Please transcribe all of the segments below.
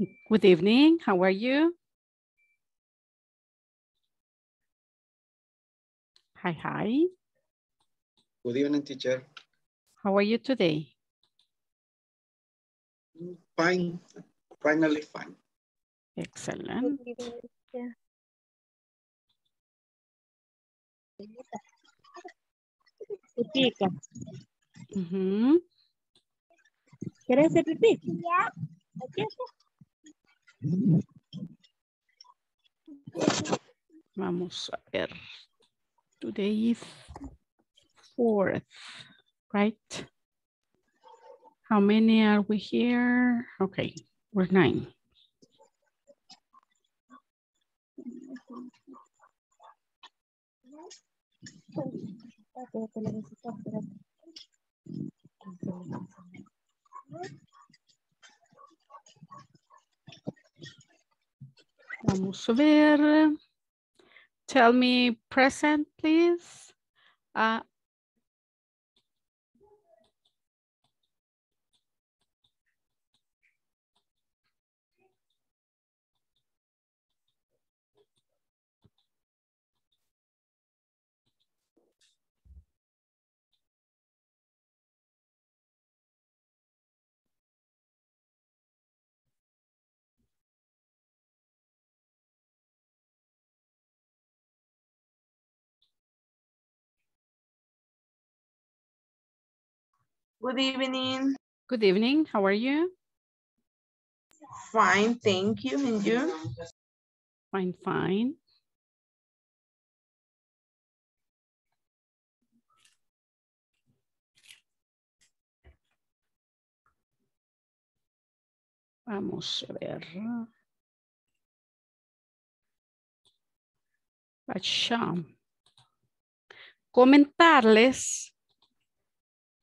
Good evening. How are you? Hi, hi. Good evening, teacher. How are you today? Fine, finally fine. Excellent. Pipica. Ujú. ¿Quieres hacer pipí? Ya. Vamos a ver. Today is fourth, right? How many are we here? Okay, we're nine. Vamos a ver. Tell me present, please. Ah, Good evening. good evening. How are you? Fine, thank you. And you? Fine, fine. Vamos a ver. Achá. Comentarles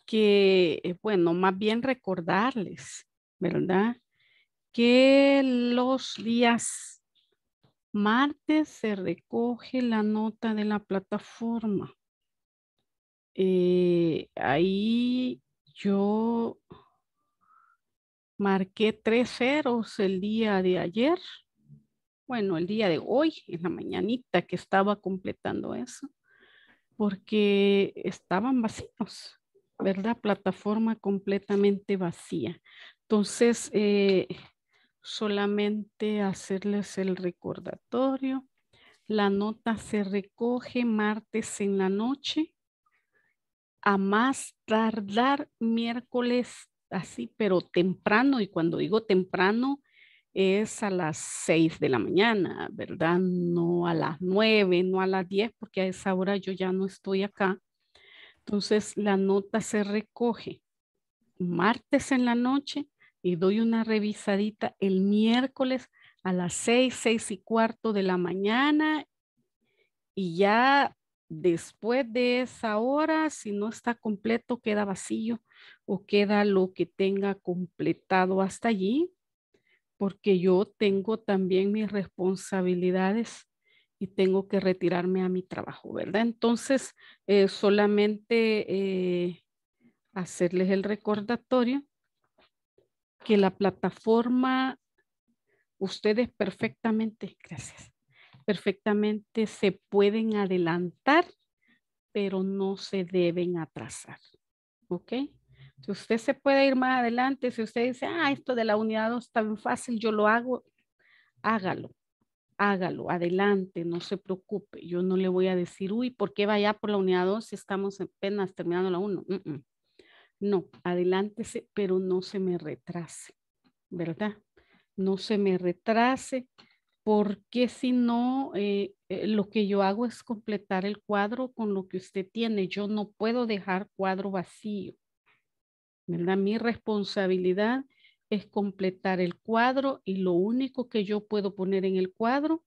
que, eh, bueno, más bien recordarles, ¿verdad? Que los días martes se recoge la nota de la plataforma. Eh, ahí yo marqué tres ceros el día de ayer. Bueno, el día de hoy, en la mañanita que estaba completando eso, porque estaban vacíos, ¿verdad? Plataforma completamente vacía. Entonces, eh, solamente hacerles el recordatorio. La nota se recoge martes en la noche, a más tardar miércoles, así, pero temprano, y cuando digo temprano, es a las 6 de la mañana, ¿verdad? No a las 9, no a las 10, porque a esa hora yo ya no estoy acá. Entonces, la nota se recoge martes en la noche y doy una revisadita el miércoles a las 6, 6 y cuarto de la mañana y ya después de esa hora, si no está completo, queda vacío o queda lo que tenga completado hasta allí, porque yo tengo también mis responsabilidades y tengo que retirarme a mi trabajo, ¿verdad? Entonces, eh, solamente eh, hacerles el recordatorio que la plataforma, ustedes perfectamente, gracias, perfectamente se pueden adelantar, pero no se deben atrasar, ¿ok? Si usted se puede ir más adelante, si usted dice, ah, esto de la unidad 2 está bien fácil, yo lo hago, hágalo, hágalo, adelante, no se preocupe. Yo no le voy a decir, uy, ¿por qué vaya por la unidad 2 si estamos apenas terminando la 1? No, adelántese, pero no se me retrase, ¿verdad? No se me retrase, porque si no, eh, eh, lo que yo hago es completar el cuadro con lo que usted tiene. Yo no puedo dejar cuadro vacío. ¿verdad? Mi responsabilidad es completar el cuadro y lo único que yo puedo poner en el cuadro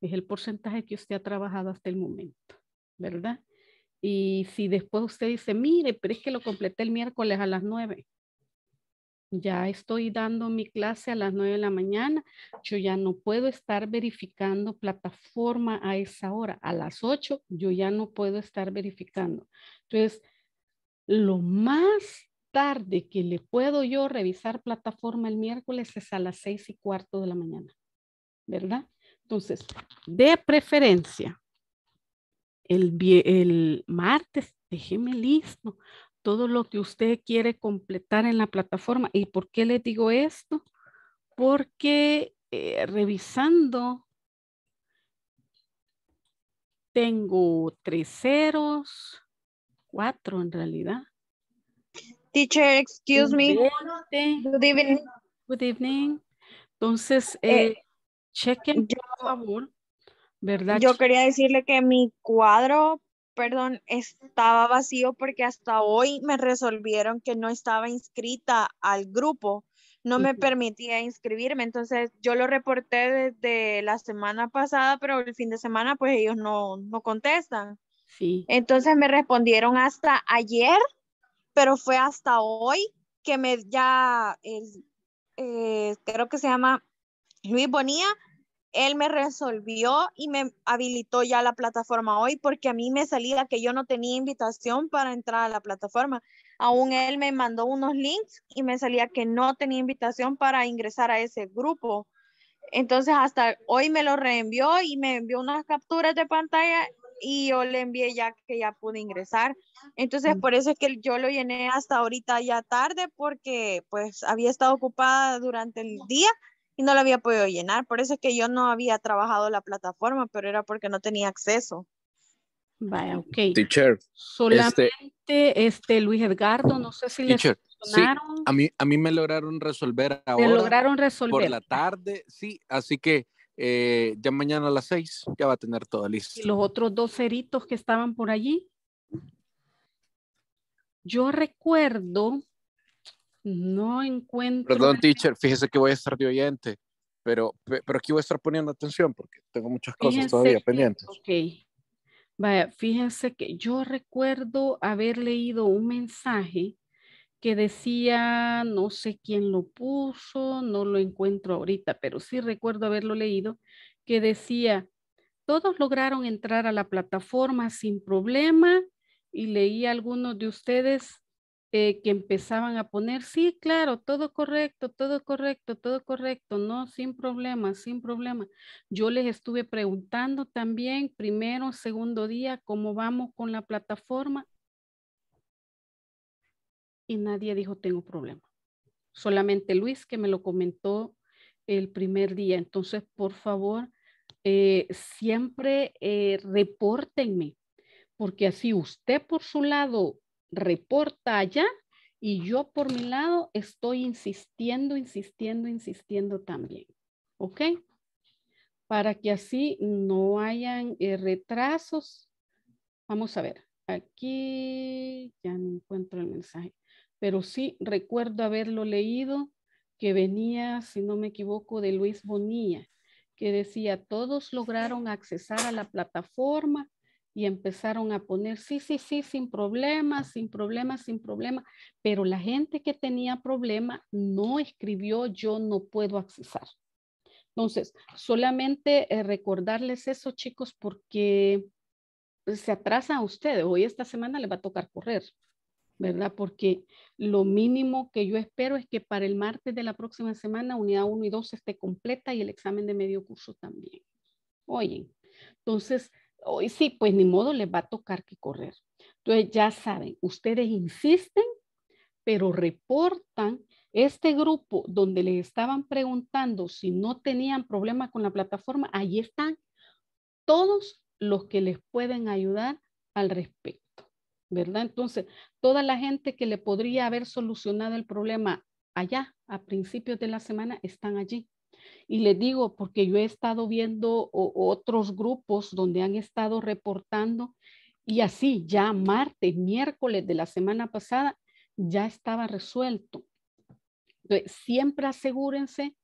es el porcentaje que usted ha trabajado hasta el momento, ¿verdad? Y si después usted dice, mire, pero es que lo completé el miércoles a las nueve. Ya estoy dando mi clase a las nueve de la mañana. Yo ya no puedo estar verificando plataforma a esa hora. A las ocho yo ya no puedo estar verificando. Entonces, lo más tarde que le puedo yo revisar plataforma el miércoles es a las seis y cuarto de la mañana, ¿verdad? Entonces, de preferencia, el, el martes, déjeme listo todo lo que usted quiere completar en la plataforma. ¿Y por qué le digo esto? Porque eh, revisando, tengo tres ceros, cuatro en realidad. Teacher, excuse me. 20. Good evening. Good evening. Entonces, Eh, eh, chequen, yo- por favor, ¿verdad? Yo quería decirle que mi cuadro, perdón, estaba vacío porque hasta hoy me resolvieron que no estaba inscrita al grupo. No me permitía inscribirme. Entonces yo lo reporté desde la semana pasada, pero el fin de semana pues ellos no, no contestan. Sí, Entonces me respondieron hasta ayer, pero fue hasta hoy que me ya, el, eh, creo que se llama Luis Bonilla, él me resolvió y me habilitó ya la plataforma hoy porque a mí me salía que yo no tenía invitación para entrar a la plataforma. Aún él me mandó unos links y me salía que no tenía invitación para ingresar a ese grupo. Entonces hasta hoy me lo reenvió y me envió unas capturas de pantalla y yo le envié ya que ya pude ingresar. Entonces por eso es que yo lo llené hasta ahorita ya tarde porque pues había estado ocupada durante el día y no lo había podido llenar. Por eso es que yo no había trabajado la plataforma, pero era porque no tenía acceso. vaya, ok. Teacher, Solamente, este, Luis Edgardo, no sé si les teacher, sí, funcionaron, a mí, a mí me lograron resolver ahora lograron por resolver. la tarde, sí, así que eh, ya mañana a las seis ya va a tener todo Y listo. los otros dos ceritos que estaban por allí. Yo recuerdo, no encuentro. Perdón, teacher, fíjese que voy a estar de oyente, pero, pe- pero aquí voy a estar poniendo atención porque tengo muchas cosas Fíjense todavía que- pendientes. Ok. Vaya, fíjense que yo recuerdo haber leído un mensaje que decía, no sé quién lo puso, no lo encuentro ahorita, pero sí recuerdo haberlo leído, que decía, todos lograron entrar a la plataforma sin problema y leí a algunos de ustedes eh, que empezaban a poner, sí, claro, todo correcto, todo correcto, todo correcto, no, sin problema, sin problema. Yo les estuve preguntando también, primero, segundo día, cómo vamos con la plataforma y nadie dijo tengo problema. Solamente Luis que me lo comentó el primer día. Entonces, por favor, eh, siempre eh, repórtenme, porque así usted por su lado reporta allá y yo por mi lado estoy insistiendo, insistiendo, insistiendo también. ¿Ok? Para que así no hayan eh, retrasos. Vamos a ver, aquí ya no encuentro el mensaje, pero sí recuerdo haberlo leído que venía, si no me equivoco, de Luis Bonilla, que decía, todos lograron accesar a la plataforma y empezaron a poner, sí, sí, sí, sin problema, sin problema, sin problema, pero la gente que tenía problema no escribió, yo no puedo accesar. Entonces, solamente eh, recordarles eso, chicos, porque se atrasa a ustedes. Hoy esta semana les va a tocar correr, ¿verdad? Porque lo mínimo que yo espero es que para el martes de la próxima semana, unidad 1 y 2 esté completa y el examen de medio curso también. Oyen, entonces, hoy sí, pues ni modo les va a tocar que correr. Entonces, ya saben, ustedes insisten, pero reportan este grupo donde les estaban preguntando si no tenían problema con la plataforma, ahí están todos los que les pueden ayudar al respecto, ¿verdad? Entonces, toda la gente que le podría haber solucionado el problema allá a principios de la semana están allí. Y les digo, porque yo he estado viendo otros grupos donde han estado reportando y así ya martes, miércoles de la semana pasada ya estaba resuelto. Entonces, siempre asegúrense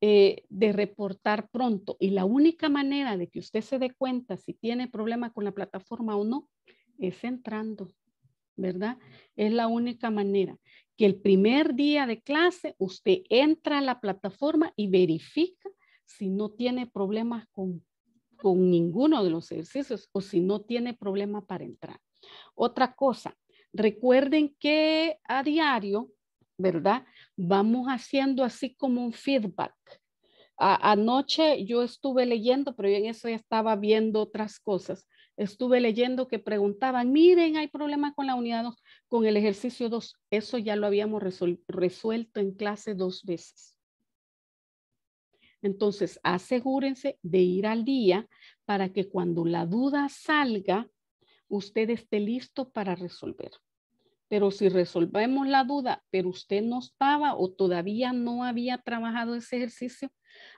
eh, de reportar pronto. Y la única manera de que usted se dé cuenta si tiene problema con la plataforma o no es entrando, ¿verdad? Es la única manera que el primer día de clase usted entra a la plataforma y verifica si no tiene problemas con, con ninguno de los ejercicios o si no tiene problema para entrar. Otra cosa, Recuerden que a diario, ¿verdad? Vamos haciendo así como un feedback. A- anoche yo estuve leyendo, pero yo en eso ya estaba viendo otras cosas. Estuve leyendo que preguntaban, miren, hay problemas con la unidad 2, con el ejercicio 2. Eso ya lo habíamos resuelto en clase dos veces. Entonces, asegúrense de ir al día para que cuando la duda salga, usted esté listo para resolver. Pero si resolvemos la duda, pero usted no estaba o todavía no había trabajado ese ejercicio,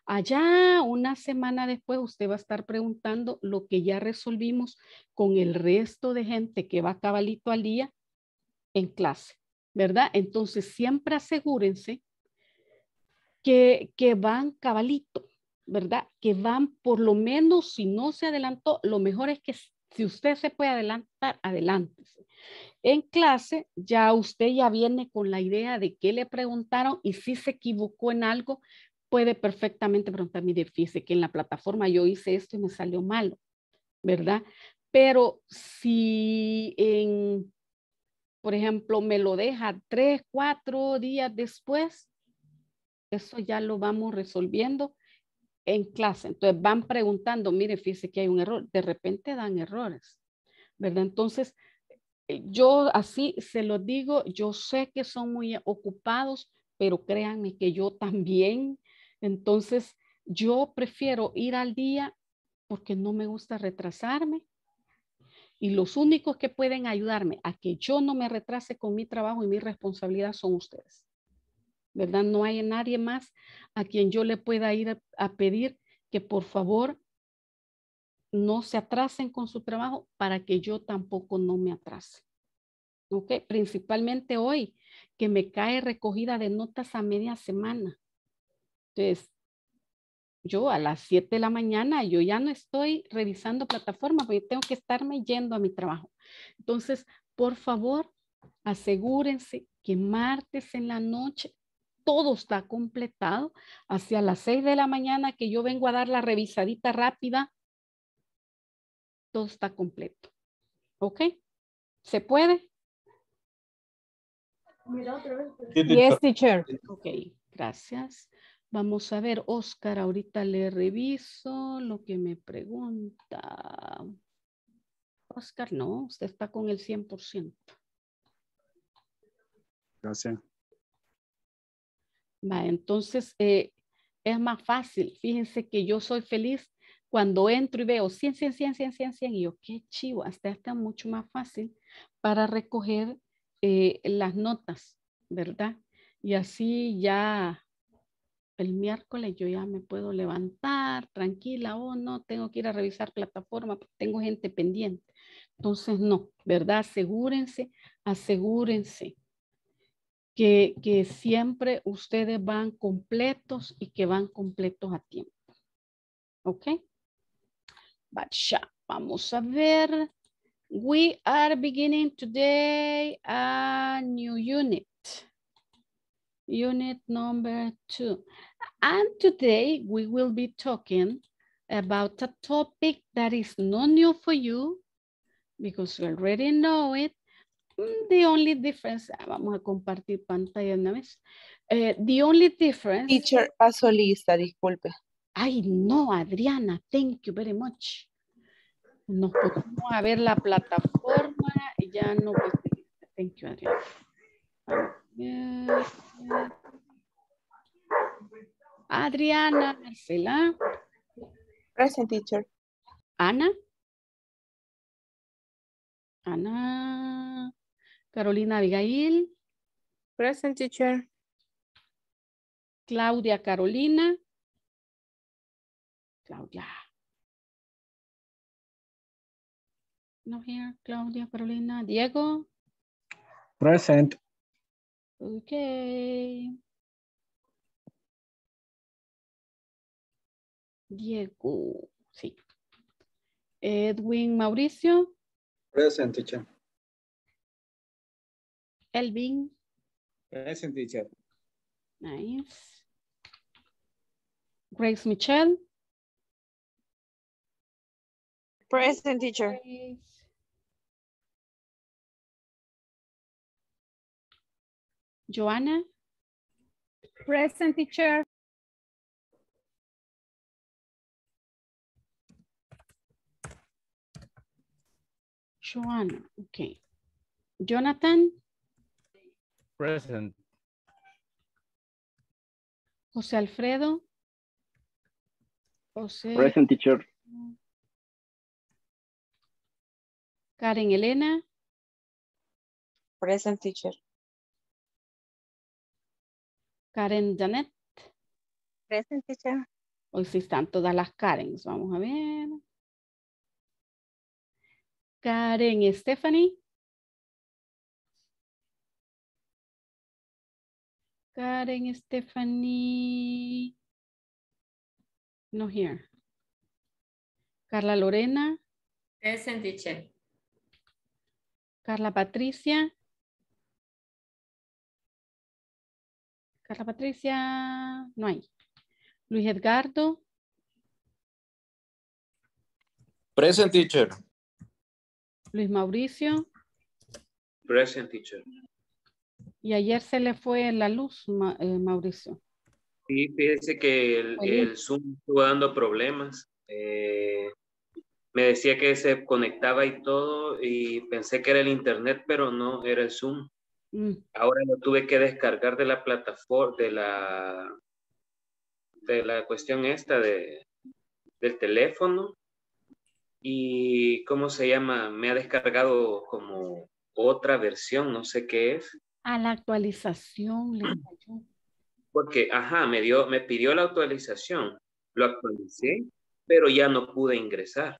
allá una semana después usted va a estar preguntando lo que ya resolvimos con el resto de gente que va cabalito al día en clase, ¿verdad? Entonces siempre asegúrense que, que van cabalito, ¿verdad? Que van por lo menos, si no se adelantó, lo mejor es que si usted se puede adelantar, adelántese. En clase ya usted ya viene con la idea de qué le preguntaron y si se equivocó en algo, puede perfectamente preguntar, mire, fíjese que en la plataforma yo hice esto y me salió malo, ¿verdad? Pero si en, por ejemplo, me lo deja tres, cuatro días después, eso ya lo vamos resolviendo en clase. Entonces van preguntando, mire, fíjese que hay un error. De repente dan errores, ¿verdad? Entonces, eh, yo así se lo digo, yo sé que son muy ocupados, pero créanme que yo también. Entonces, yo prefiero ir al día porque no me gusta retrasarme. Y los únicos que pueden ayudarme a que yo no me retrase con mi trabajo y mi responsabilidad son ustedes. ¿verdad? No hay nadie más a quien yo le pueda ir a, pedir que por favor no se atrasen con su trabajo para que yo tampoco no me atrase. ¿Ok? Principalmente hoy, que me cae recogida de notas a media semana. Entonces, yo a las 7 de la mañana, yo ya no estoy revisando plataforma porque tengo que estarme yendo a mi trabajo. Entonces, por favor, asegúrense que martes en la noche todo está completado. Hacia las 6 de la mañana que yo vengo a dar la revisadita rápida, todo está completo. ¿Ok? ¿Se puede? Yes, teacher. Ok, gracias. Vamos a ver, Oscar, ahorita le reviso lo que me pregunta. Oscar, no, usted está con el 100%. Gracias. Va, entonces eh, es más fácil. Fíjense que yo soy feliz cuando entro y veo 100, 100, 100, 100, 100, 100 y yo, qué chivo, hasta está mucho más fácil para recoger eh, las notas, ¿verdad? Y así ya el miércoles yo ya me puedo levantar tranquila o oh, no, tengo que ir a revisar plataforma, tengo gente pendiente. Entonces, no, ¿verdad? Asegúrense, asegúrense que, que siempre ustedes van completos y que van completos a tiempo. ¿Ok? Vamos a ver. We are beginning today a new unit. Unit number two. And today we will be talking about a topic that is not new for you because you already know it. The only difference, vamos a compartir pantalla una vez. Uh, the only difference. Teacher, paso lista, disculpe. Ay, no, Adriana, thank you very much. Nos pusimos a ver la plataforma ya no. Thank you, Adriana. Adriana, Marcela. Present, teacher. Ana. Ana. Carolina Abigail. Present, teacher. Claudia Carolina. Claudia. No here, Claudia Carolina. Diego. Present. Okay. Diego, sí. Edwin Mauricio. Present, teacher. Elvin. Present, teacher. Nice. Grace Michelle. Present teacher. Grace. Joanna, Present teacher. Joanna, okay. Jonathan, Present. José Alfredo. José, Present teacher. Karen Elena, Present teacher. Karen Janet. Present teacher. Hoy sí están todas las Karens. Vamos a ver. Karen Stephanie. Karen Stephanie. No here. Carla Lorena. Present teacher. Carla Patricia. Carla Patricia. No hay. Luis Edgardo. Present teacher. Luis Mauricio. Present teacher. Y ayer se le fue la luz, Ma- eh, Mauricio. Sí, fíjese que el Zoom estuvo dando problemas. Eh, me decía que se conectaba y todo y pensé que era el internet, pero no, era el Zoom. Mm, Ahora lo tuve que descargar de la plataforma, de la, de la cuestión esta de, del teléfono. Y, ¿cómo se llama? Me ha descargado como otra versión, no sé qué es. A la actualización le. Porque, ajá, me dio, me pidió la actualización. Lo actualicé, pero ya no pude ingresar.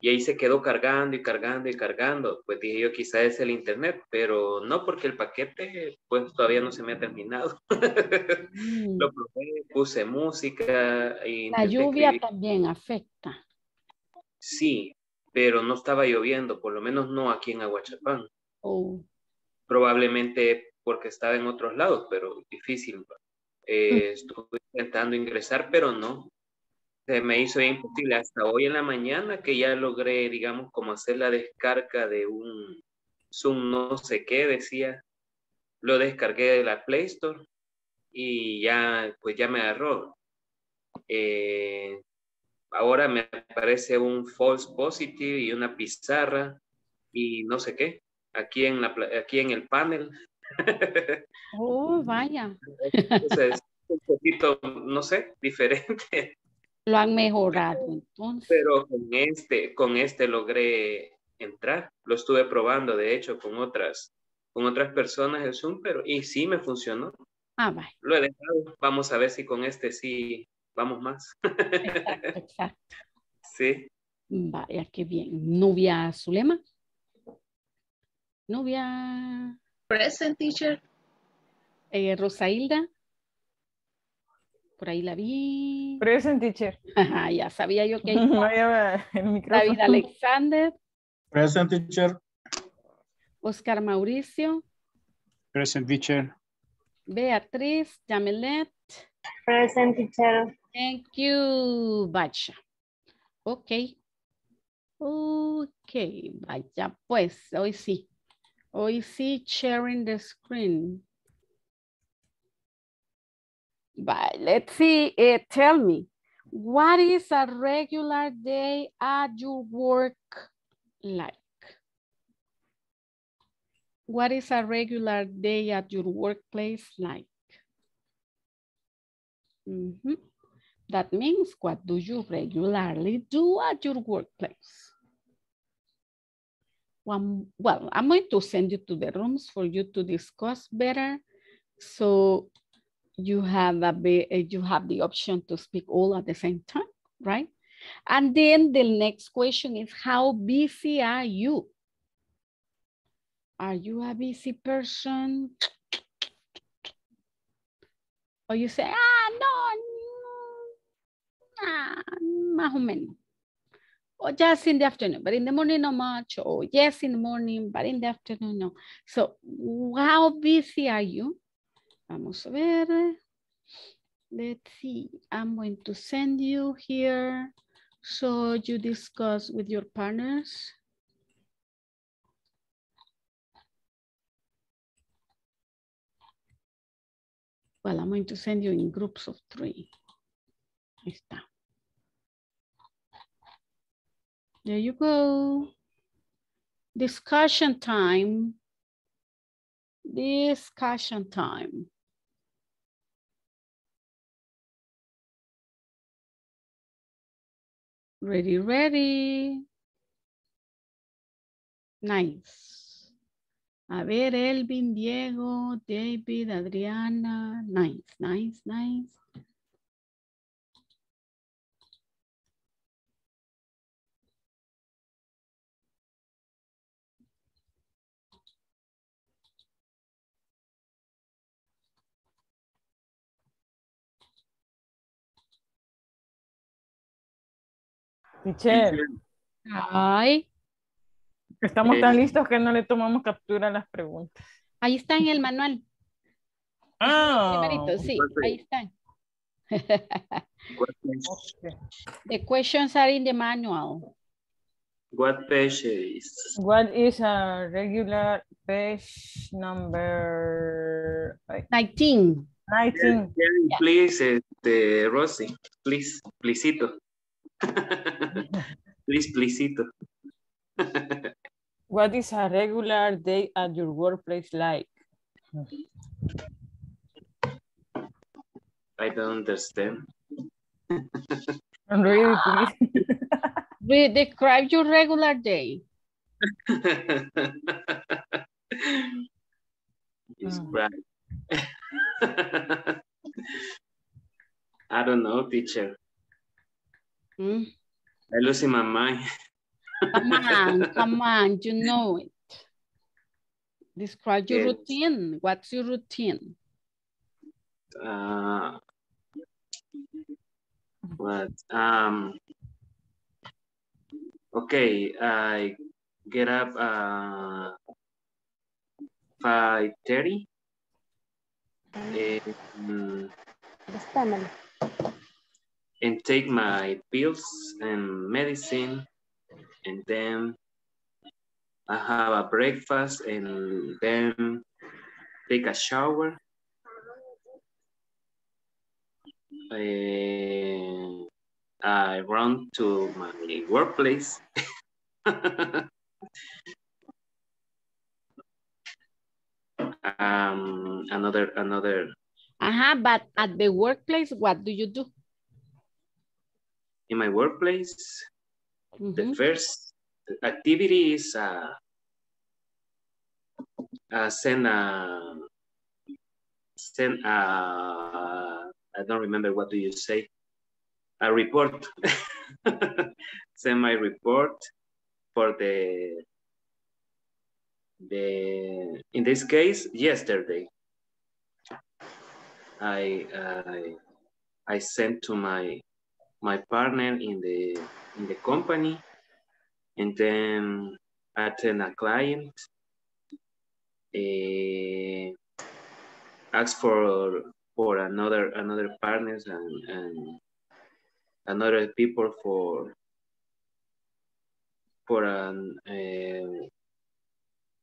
Y ahí se quedó cargando y cargando y cargando. Pues dije yo, quizá es el internet, pero no porque el paquete, pues todavía no se me ha terminado. Mm, Lo probé, puse música. e La lluvia escribir. también afecta. Sí, pero no estaba lloviendo, por lo menos no aquí en Aguachapán. Oh, Probablemente porque estaba en otros lados, pero difícil. Eh, estuve intentando ingresar, pero no. Se me hizo imposible hasta hoy en la mañana que ya logré, digamos, como hacer la descarga de un Zoom no sé qué, decía. Lo descargué de la Play Store y ya, pues ya me agarró. Eh, ahora me aparece un false positive y una pizarra y no sé qué, aquí en, la, aquí en el panel. oh, vaya. Entonces, un poquito, no sé, diferente, Lo han mejorado entonces. pero con este, con este logré entrar. Lo estuve probando, de hecho, con otras, con otras personas el Zoom, pero y sí me funcionó. Ah, vaya. Lo he dejado. Vamos a ver si con este sí vamos más. Exacto, exacto. Sí. Vaya, qué bien. Nubia Zulema. Nubia Present teacher. eh, Rosailda. Por ahí la vi. Present teacher. Ajá, ya sabía yo que ahí estaba. David Alexander, Present teacher. Oscar Mauricio, Present teacher. Beatriz, Yamelet. Present teacher. Thank you, Bacha. Ok. Ok, vaya, pues, hoy sí. Hoy sí, sharing the screen. Bye, let's see, eh, tell me, what is a regular day at your work like? What is a regular day at your workplace like? Mhm. That means what do you regularly do at your workplace? Well, I'm going to send you to the rooms for you to discuss better. So you have a uh, you have the option to speak all at the same time, right? And then the next question is how busy are you? Are you a busy person? Or you say, ah, no, no, ah, más o menos. Or just in the afternoon, but in the morning not much. Or yes, in the morning, but in the afternoon, no. So how busy are you? Vamos a ver. Let's see. I'm going to send you here so you discuss with your partners. Well, I'm going to send you in groups of three. Ahí está. There you go. Discussion time. Discussion time. Ready, ready. Nice. A ver, Elvin, Diego, David, Adriana. Nice, nice, nice. Teacher, Ay, estamos tan Eh. listos que no le tomamos captura a las preguntas. ahí está en el manual. Ah, Primerito, sí, ahí están. The questions are in the manual. what page is? What is a regular page number ay, 19. 19? Can you Please, este, Rosy, please, plisito. please, plisito. What is a regular day at your workplace like? I don't understand. Really, please. Re- describe your regular day. It's Mm. I don't know, teacher. Mm, I losing my mind. Come on, come on, you know it. Describe your Yes. routine. What's your routine? Uh, what? Um. Okay, I get up uh five thirty. And, and take my pills and medicine, and then I have a breakfast, and then take a shower. Eh, I run to my workplace. um, another, another, Uh-huh, but at the workplace, what do you do? In my workplace, the Mhm. first activity is uh, uh, send a, send a, I don't remember what do you say, a report. send my report for the, the, in this case, yesterday. I, I, I sent to my, my partner in the, in the company and then attend a client, eh, ask for for another another partners and and another people for for an uh,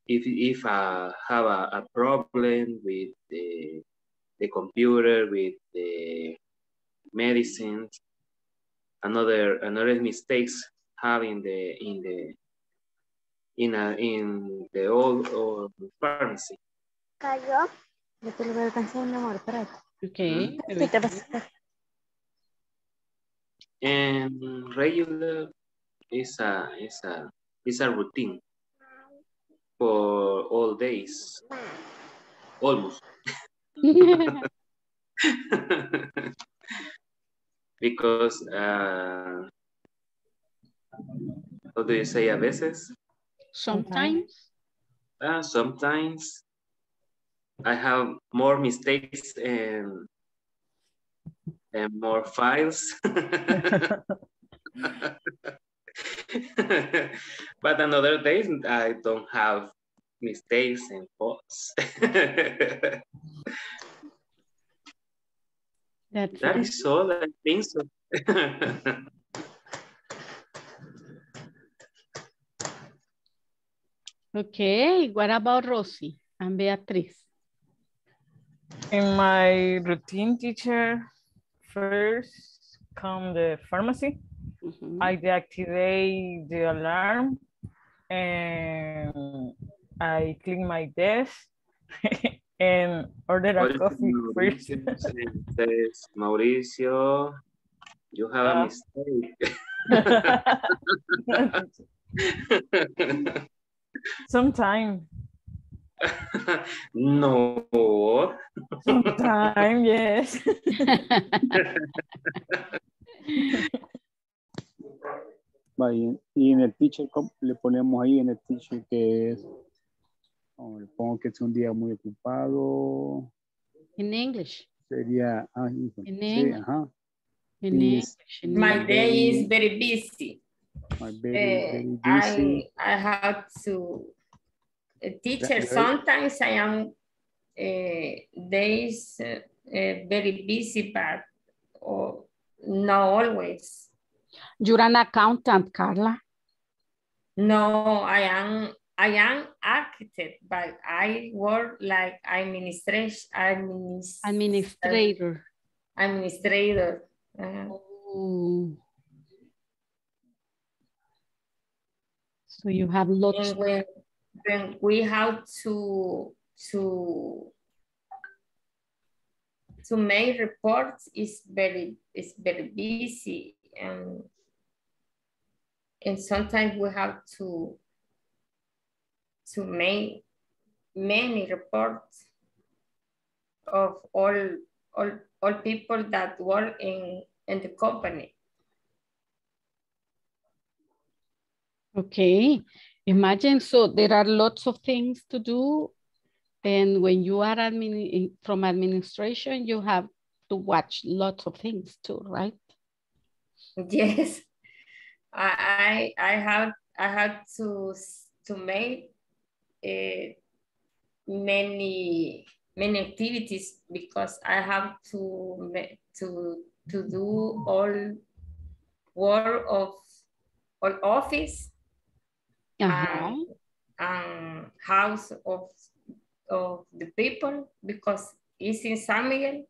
if if I have a, a problem with the the computer with the medicines another another mistakes have in the in the in a in the old old pharmacy. Cayó. Yo te lo voy a alcanzar, mi amor, espérate. Okay. Mm-hmm. Sí, te And regular is a is a is a routine for all days. Mm. Almost. because uh, how do you say a veces? Sometimes. Uh, sometimes I have more mistakes and and more files. but another days I don't have mistakes and faults. That's that fine. is all I think so. Okay, what about Rosie and Beatriz? In my routine teacher, first come the pharmacy. Mhm. I deactivate the alarm and I clean my desk and order a coffee first. Mauricio, you have a Ah. mistake. Sometime, no. sometime, yes. Y, en el teacher, ¿cómo le ponemos ahí en el teacher que es? Oh, le pongo que es un día muy ocupado. In English. Sería, ah, En sí, English. ajá. In Is- English. in My English. day is very busy. My very, Eh, very I, busy. I have to, a teacher, sometimes I am uh, days uh, uh, very busy, but or not always. You're an accountant, Carla. No, I am I am architect, but I work like administration administ- Administrator. administrator. Uh, Oh. So you have lots. and when, when we have to to to make reports is very is very busy and and sometimes we have to to make many reports of all all all people that work in in the company Okay. Imagine so there are lots of things to do. And when you are admin from administration, you have to watch lots of things too, right? Yes, I I I have I had to to make many many activities because I have to to to do all work of all office Uh-huh. and, and house of of the people because it's in San Miguel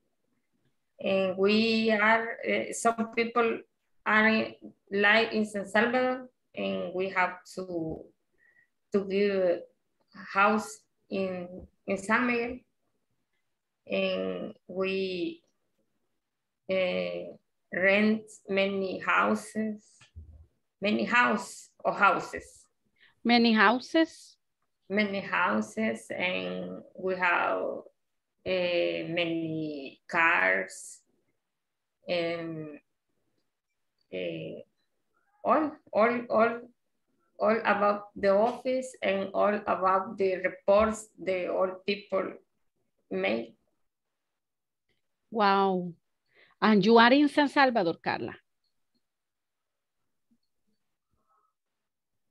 and we are uh, some people are in, like in San Salvador and we have to to give house in in San Miguel and we uh, rent many houses many house or houses Many houses. many houses and we have uh, many cars and uh, all all all all about the office and all about the reports the all people make Wow. And you are in San Salvador, Carla.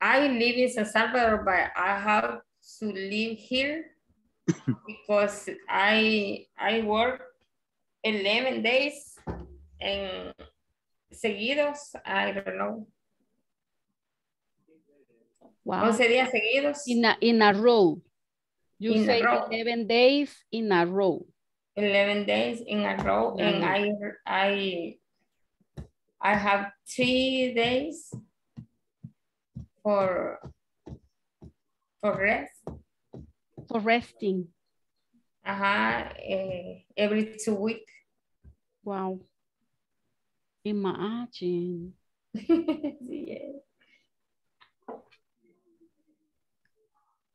I live in San Salvador, but I have to live here because I I work 11 days and seguidos, I don't know, Wow. 11 días seguidos, In a, in a row. You In say row. 11 days in a row. 11 days in a row, and I I I have three days for for rest. For resting. Uh-huh, eh, every two weeks. Wow. Imagine. yeah.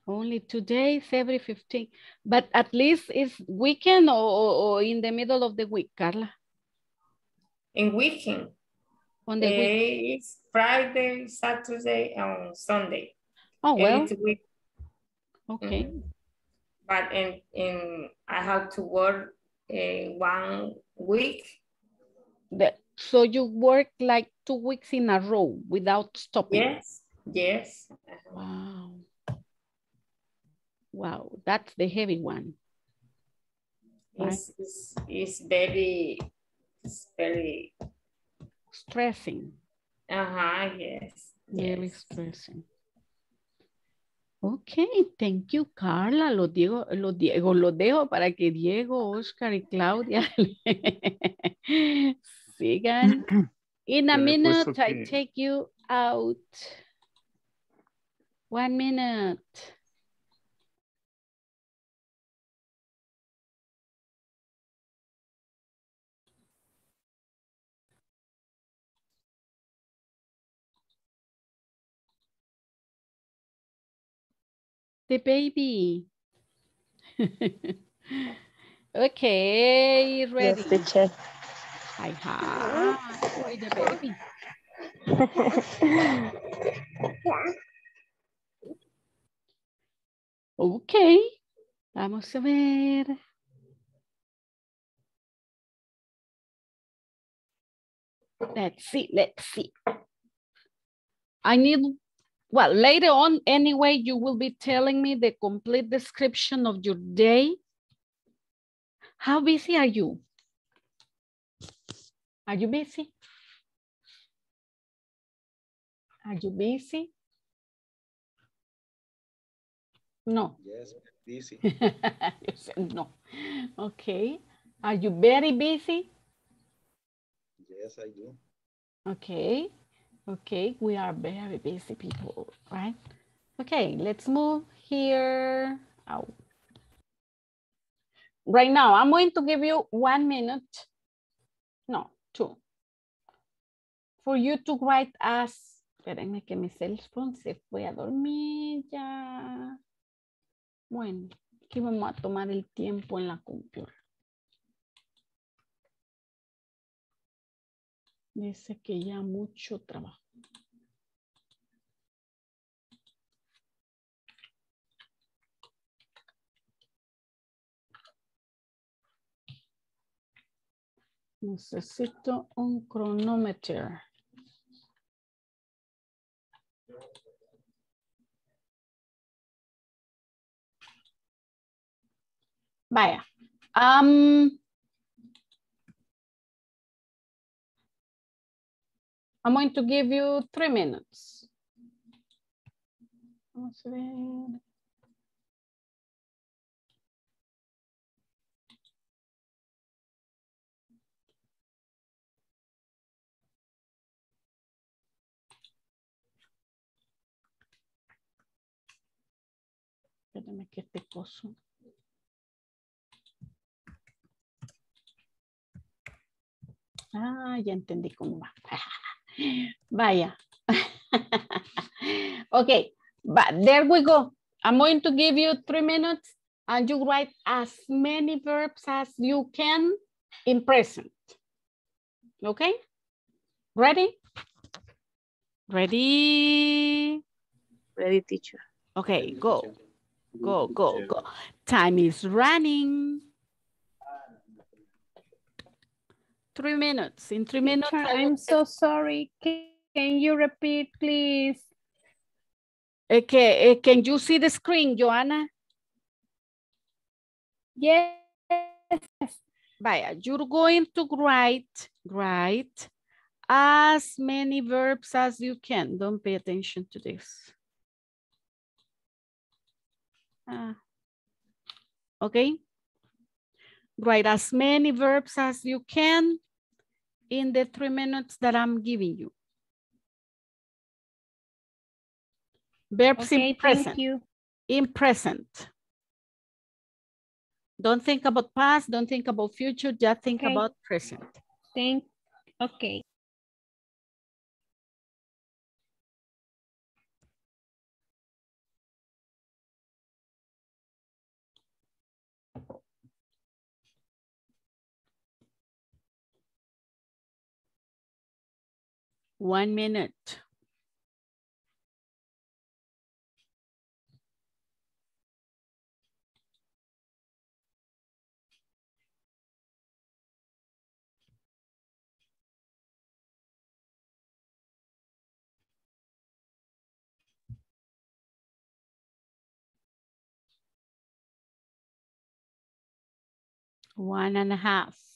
Only two days every 15. But at least it's weekend or, or, in the middle of the week, Carla. In weekend. On the week. Eh, It's Friday, Saturday, and Sunday. Oh, well, Every two weeks. okay. But in, in I have to work uh, one week. The- so you work like two weeks in a row without stopping. Yes, yes. Wow. Wow, that's the heavy one. Right. It's, it's, it's very, it's very, Stressing, uh-huh, yes. very yes. stressing. Ok, thank you, Carla. Los Diego, los Diego, los dejo para que Diego, Oscar y Claudia sigan. In a Yo le he minute, I take you out. One minute. The baby. okay, ready. Yes, teacher. Hi, hi. Why the baby? Ok, vamos a ver. Let's see, let's see. I need, well, later on, anyway, you will be telling me the complete description of your day. How busy are you? Are you busy? Are you busy? No. Yes, busy. You said no. Okay. Are you very busy? Yes, I do. Okay. Okay. We are very busy people, right? Okay. Let's move here. Out. Right now, I'm going to give you one minute. No, two. For you to write us. Espérenme que mi cell phone se fue a dormir ya. Bueno, aquí vamos a tomar el tiempo en la computadora. Dice que ya mucho trabajo. Necesito un cronómetro. Vaya. am, I'm going to give you three minutes. Que este coso. Ah, ya entendí cómo va. Vaya. okay, but there we go. I'm going to give you three minutes and you write as many verbs as you can in present. Okay? Ready? Ready? Ready, teacher. Okay, go, go, go, go. Time is running. Three minutes. In three minutes. Teacher, I will I'm so sorry. Can, can you repeat, please? Okay, eh, can you see the screen, Joanna? Yes. Vaya, you're going to write, write as many verbs as you can. Don't pay attention to this. Ah. Okay. Write as many verbs as you can in the three minutes that I'm giving you. Verbs Okay, in present. thank you. in present. Don't think about past, don't think about future, just think Okay. about present. Thank, okay. One minute. One and a half.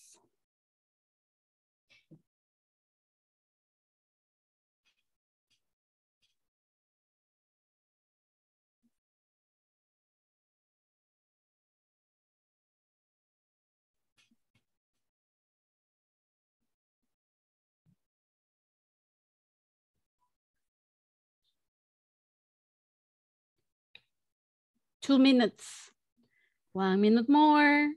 Two minutes. One minute more.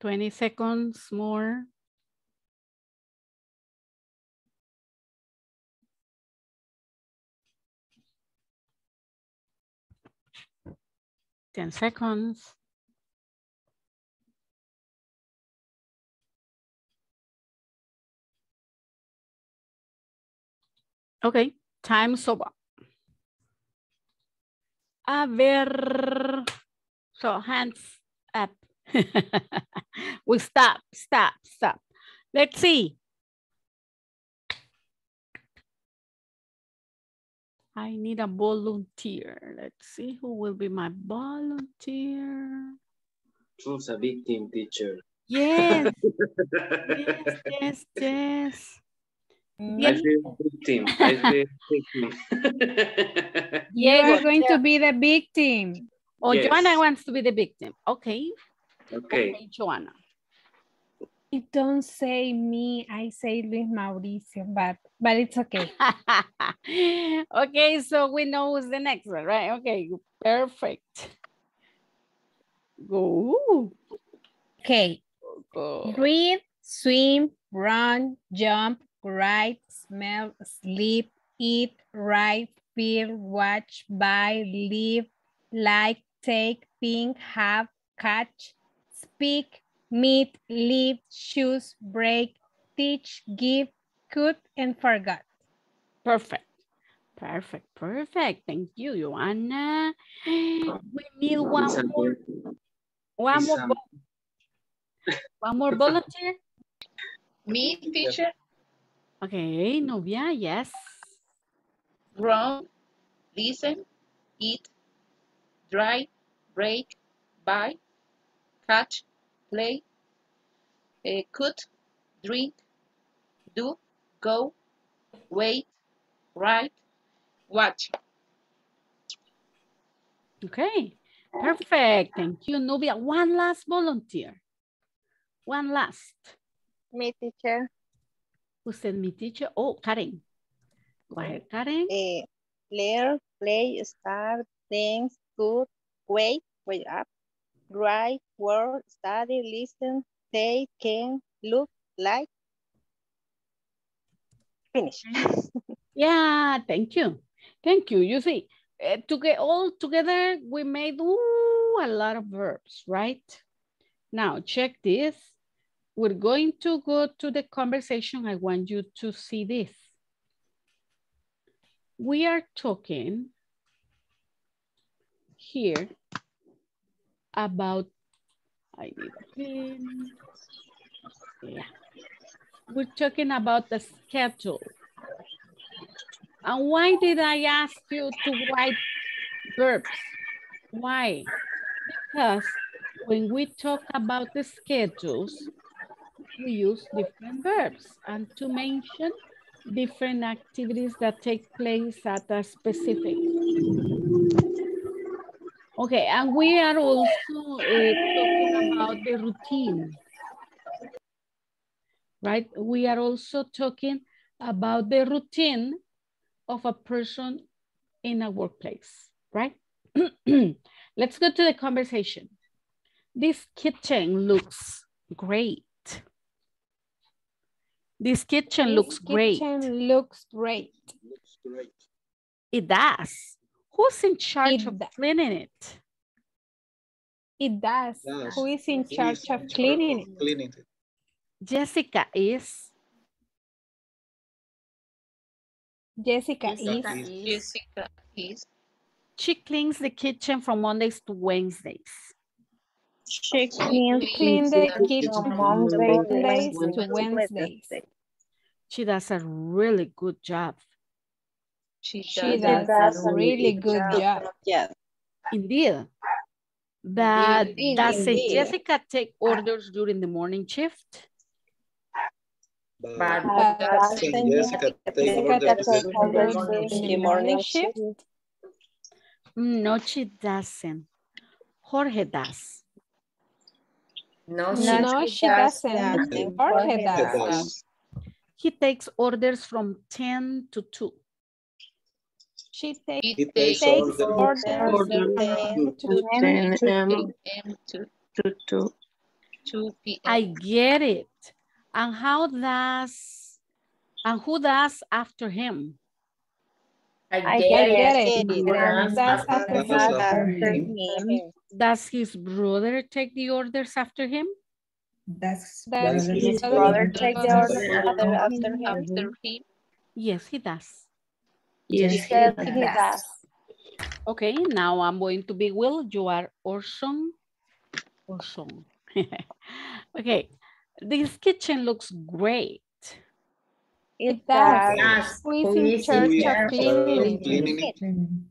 Twenty seconds more. Ten seconds. Okay, time's over. A ver. So hands up. we stop, stop, stop. Let's see. I need a volunteer. Let's see who will be my volunteer. Choose a victim teacher. Yes, yes, yes, mm. yes. I feel victim. I feel victim. You are going to be the victim. Oh, Yes. Joanna wants to be the victim. Okay. Okay. Okay, Joanna. It don't say me, I say Luis Mauricio, but but it's okay. okay, so we know who's the next one, right? Okay, perfect. Go. Okay. Go. Read, swim, run, jump, write, smell, sleep, eat, write, feel, watch, buy, live, like, take, think, have, catch, speak, meet, live, choose, break, teach, give, could, and forgot. Perfect. Perfect. Perfect. Thank you, Joanna. We need one more. One more. One more volunteer. Me, teacher, Okay, Novia, yes. run, listen, eat, drive, break, buy, catch, play, eh, cut, drink, do, go, wait, write, watch. Okay, perfect. Thank you, Novia. One last volunteer. One last. Me, teacher. Who said me teacher? Oh, Karen. Go ahead, Karen. Eh, learn, play, start, dance, cook, wait, wait up, write, work, study, listen, say, can, look, like. Finish. Yeah, thank you. Thank you. You see, uh, to get all together, we made ooh, a lot of verbs, right? Now, check this. We're going to go to the conversation. I want you to see this. We are talking here about, I a pen. Yeah. We're talking about the schedule. And why did I ask you to write verbs? Why? Because when we talk about the schedules, we use different verbs and to mention different activities that take place at a specific. Okay, and we are also uh, talking about the routine. Right? We are also talking about the routine of a person in a workplace, right? Let's go to the conversation. This kitchen looks great. This kitchen This looks great. kitchen looks great. Looks great. It does. Who's in charge It of cleaning it? It does. Does. Who is in Who charge is of in charge cleaning of it? Cleaning it. Jessica is. Jessica Jessica is. Jessica is. She cleans the kitchen from Mondays to Wednesdays. She cleans Clean the the kitchen kitchen from from Mondays Mondays to to Wednesdays. She does a really good job. She She does does a really good job. Yes, Indeed. But Indeed, doesn't indeed. Jessica take orders during the morning shift? But But doesn't Jessica take orders in the morning shift? No, she doesn't. Jorge does. no, No, she doesn't. Jorge does. does. He takes orders from 10 to 2. She takes He He takes takes orders orders from to 10 to 10 2. a.m. to 2 p.m. I get it. And how does, and who does after him? I I get get it. it. That's That's after after him. after him. Does his brother take the orders after him? That's Does Does his his brother brother take take the the order order after him? After him, Yes, he does. Yes, Yes, he he does. does. Okay, now I'm going to be Will. You are Orson. Orson. okay, this kitchen looks great. It does. Yes. Who is Who in is in charge We of are cleaning it? cleaning.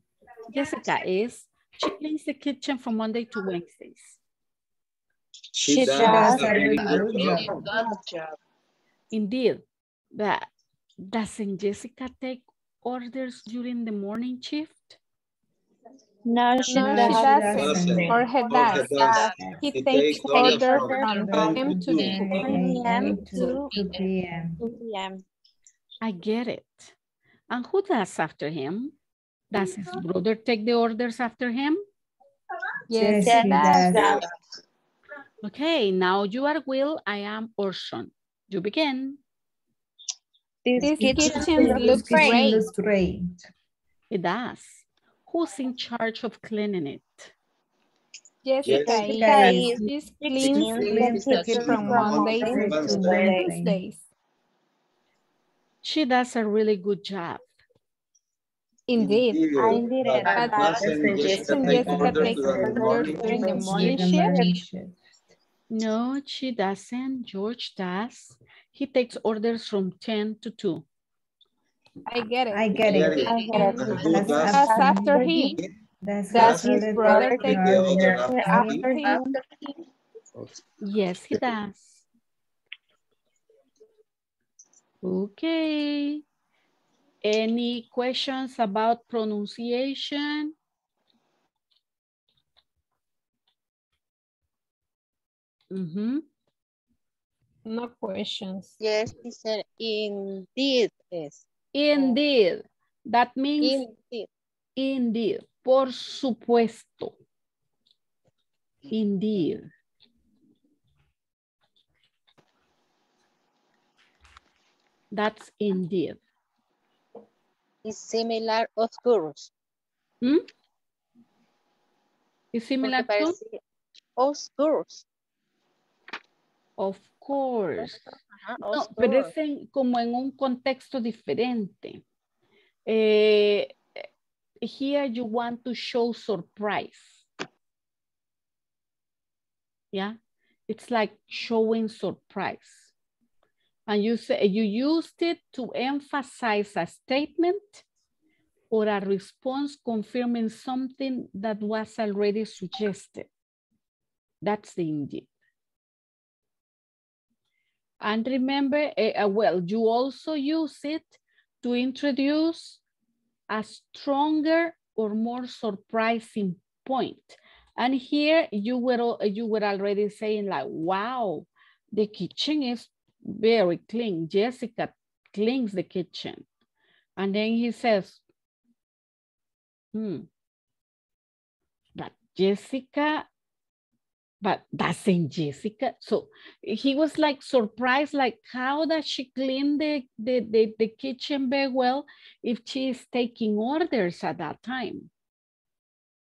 Jessica is, she cleans the kitchen from Monday to Wednesdays. She She does does a a really really good good job. job. good job. Indeed, but doesn't Jessica take orders during the morning shift? No, she No, doesn't. doesn't. Doesn't. Jorge Jorge does. does. He He takes takes orders orders from from 10 10 to to 2. 2 a.m. to 2 p.m. I get it. And who does after him? Does his brother take the orders after him? Yes, Yes, he he does. does. Okay, now you are Will, I am Orson. You begin. This This kitchen kitchen looks looks Kitchen great. looks great. It does. Who's in charge of cleaning it? Jessica Jessica is. is. She cleans cleans the kitchen from Mondays to Wednesday. Wednesdays. She does a really good job. Indeed. I did it. But But doesn't Jessica doesn't take Jessica orders during the orders during the shift? morning The shift? morning shift. No, she doesn't. George does. He takes orders from 10 to 2. I get it. I get Get it. it. I get it. That's? That's after him. That's Does after his the brother doctor take the the order after after him? him? Yes, he does. Okay. Any questions about pronunciation? Mhm. No questions. Yes, he said indeed is. Indeed. That means Indeed. indeed. Por supuesto. Indeed. That's indeed. Is similar of course. Hmm? Is similar to? Of course. Of course. Ajá, No, of pero course. es en- como en un contexto diferente. Eh, here you want to show surprise. Yeah, it's like showing surprise. And you say you used it to emphasize a statement or a response confirming something that was already suggested. That's the indeed. And remember, uh, well, you also use it to introduce a stronger or more surprising point. And here you were, you were already saying like, wow, the kitchen is very clean. Jessica cleans the kitchen. And then he says, hmm, but Jessica but doesn't Jessica? So he was like surprised, like how does she clean the, the, the, the kitchen very well if she is taking orders at that time,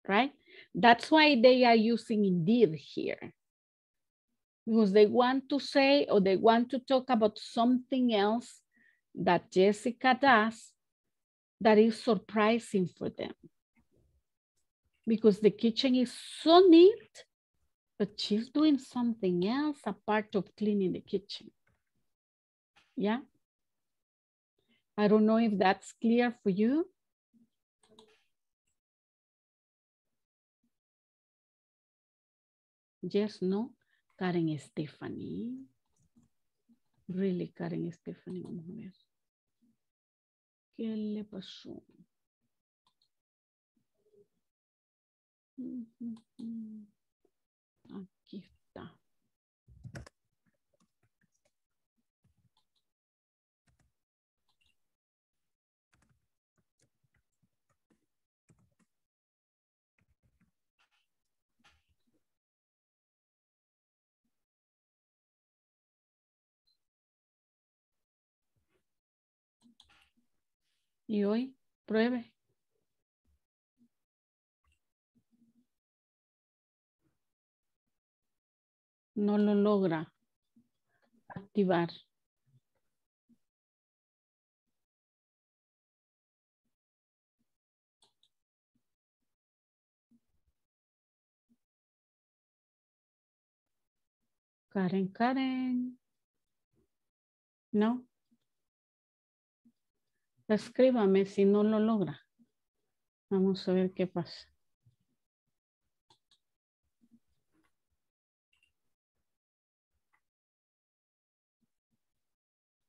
right? That's why they are using indeed here. Because they want to say or they want to talk about something else that Jessica does that is surprising for them. Because the kitchen is so neat but she's doing something else apart of cleaning the kitchen. Yeah. I don't know if that's clear for you. Yes, no. Karen Stephanie. Really, Karen Stephanie, vamos a ver. ¿Qué le pasó? Aquí Y hoy, pruebe. No lo logra activar. Karen, Karen. No. Escríbame si no lo logra. Vamos a ver qué pasa.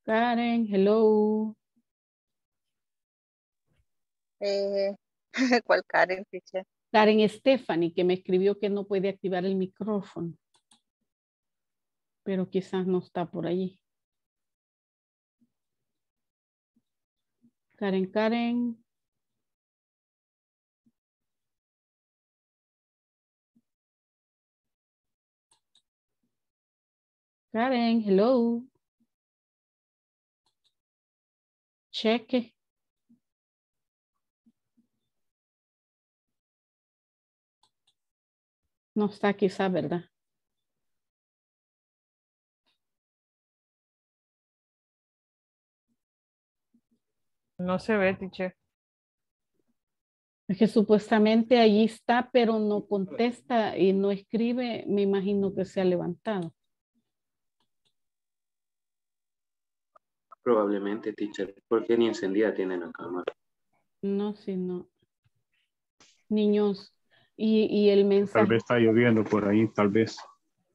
Karen, hello. Eh, ¿Cuál Karen, teacher? Karen Stephanie, que me escribió que no puede activar el micrófono. Pero quizás no está por allí. Karen, Karen. Karen, hello. Cheque. No está quizá, ¿verdad? No se ve, teacher. Es que supuestamente allí está, pero no contesta y no escribe. Me imagino que se ha levantado. Probablemente, teacher, porque ni encendida tiene la cámara. No, sí, no. Niños, y, y el Tal mensaje. vez está lloviendo por ahí, tal vez.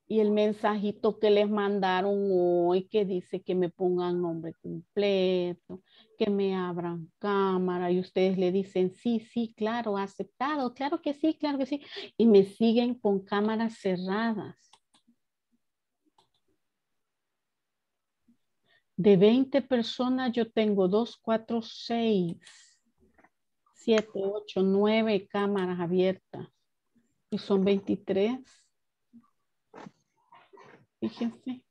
Y el mensajito que les mandaron hoy que dice que me pongan nombre completo, que me abran cámara y ustedes le dicen, sí, sí, claro, aceptado, claro que sí, claro que sí. Y me siguen con cámaras cerradas. De 20 personas yo tengo 2, 4, 6, 7, 8, 9 cámaras abiertas. Y son 23. Fíjense.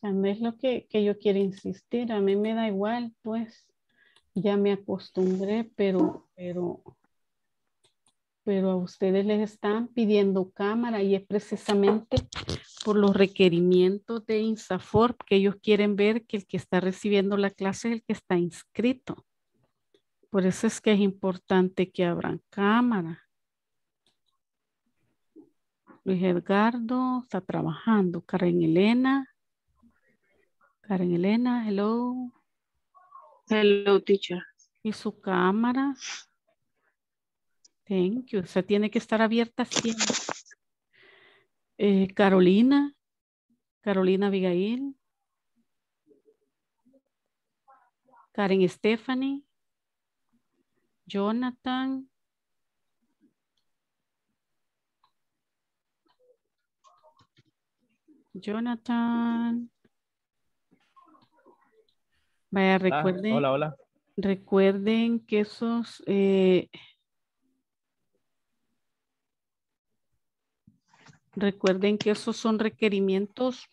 Sea, no es lo que, que yo quiero insistir. A mí me da igual, pues. Ya me acostumbré, pero, pero, pero a ustedes les están pidiendo cámara y es precisamente por los requerimientos de INSAFOR que ellos quieren ver que el que está recibiendo la clase es el que está inscrito. Por eso es que es importante que abran cámara. Luis Edgardo está trabajando. Karen Elena. Karen Elena, hello. Hello, teacher. ¿Y su cámara? Thank you. O sea, tiene que estar abierta siempre. Eh, Carolina. Carolina Abigail. Karen Stephanie. Jonathan. Jonathan. Vaya, recuerden. hola, hola. Recuerden que esos eh, recuerden que esos son requerimientos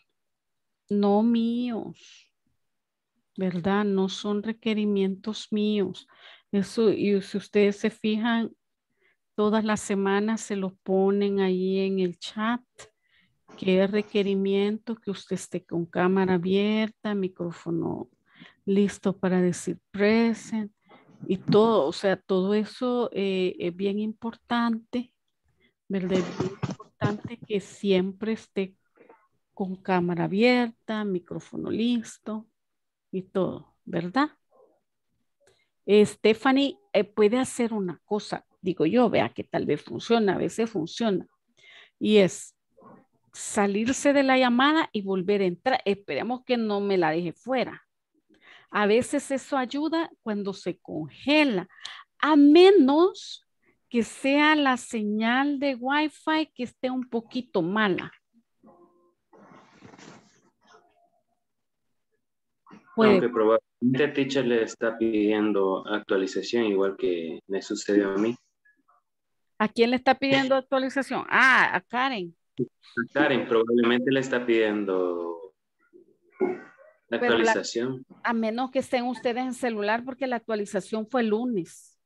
no míos, ¿verdad? No son requerimientos míos. Eso, y si ustedes se fijan, todas las semanas se lo ponen ahí en el chat, que es requerimiento que usted esté con cámara abierta, micrófono listo para decir present y todo, o sea, todo eso eh, es bien importante, ¿verdad? Es importante que siempre esté con cámara abierta, micrófono listo y todo, ¿verdad? Stephanie eh, puede hacer una cosa, digo yo, vea que tal vez funciona, a veces funciona, y es salirse de la llamada y volver a entrar. Esperemos que no me la deje fuera. A veces eso ayuda cuando se congela, a menos que sea la señal de Wi-Fi que esté un poquito mala. Puede- Aunque probablemente teacher le está pidiendo actualización igual que me sucedió a mí. ¿A quién le está pidiendo actualización? Ah, a Karen. Karen probablemente le está pidiendo la actualización. A menos que estén ustedes en celular porque la actualización fue el lunes.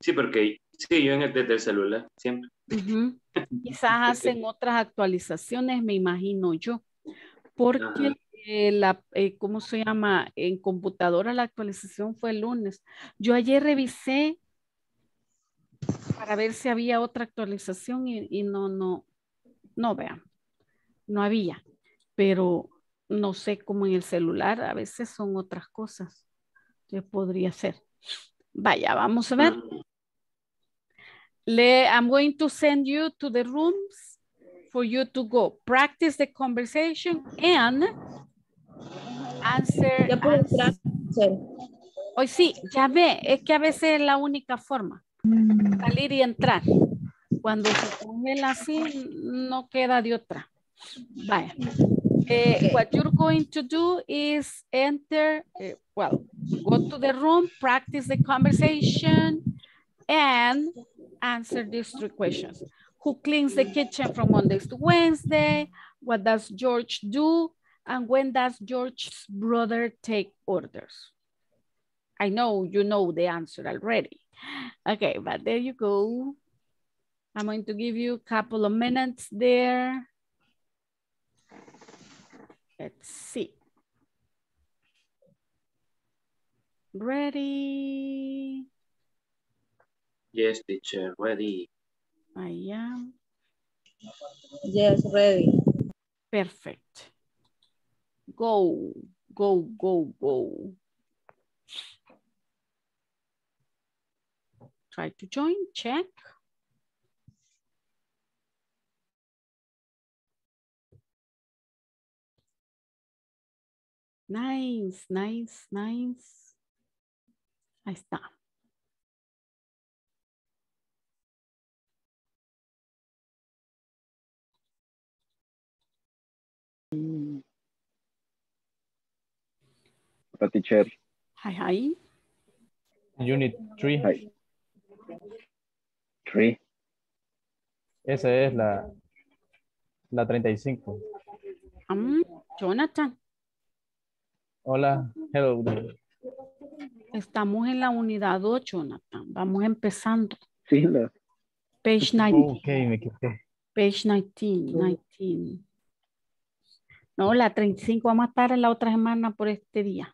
Sí, porque sí, yo en el, desde el celular, siempre. Quizás hacen otras actualizaciones, me imagino yo, porque eh, la, eh, ¿cómo se llama? En computadora la actualización fue el lunes. Yo ayer revisé para ver si había otra actualización y, y no, no, no vean, no había, pero no sé cómo en el celular a veces son otras cosas que podría ser. Vaya, vamos a ver. Le, I'm going to send you to the rooms for you to go practice the conversation and answer. answer. Hoy sí, ya ve, es que a veces es la única forma, salir y entrar. Cuando se congela así, no queda de otra. Vaya. Eh, what you're going to do is enter, eh, well, go to the room, practice the conversation, and answer these three questions. Who cleans the kitchen from Mondays to Wednesday? What does George do? And when does George's brother take orders? I know you know the answer already. Okay, but there you go. I'm going to give you a couple of minutes there. Let's see. Ready? Yes, teacher, ready. I am. Yes, ready. Perfect. Go, go, go, go. Try to join, check. Nice, nice, nice. Ahí está. Hola, teacher. Hi, hi. Unit 3. Hi. Three. Esa es la, la 35. Um, Jonathan, Hola, hello. estamos en la unidad 8, Jonathan. Vamos empezando. Sí, la. Page 19. Ok, me equivoqué. Page 19, 19. No, la 35 vamos a estar en la otra semana por este día.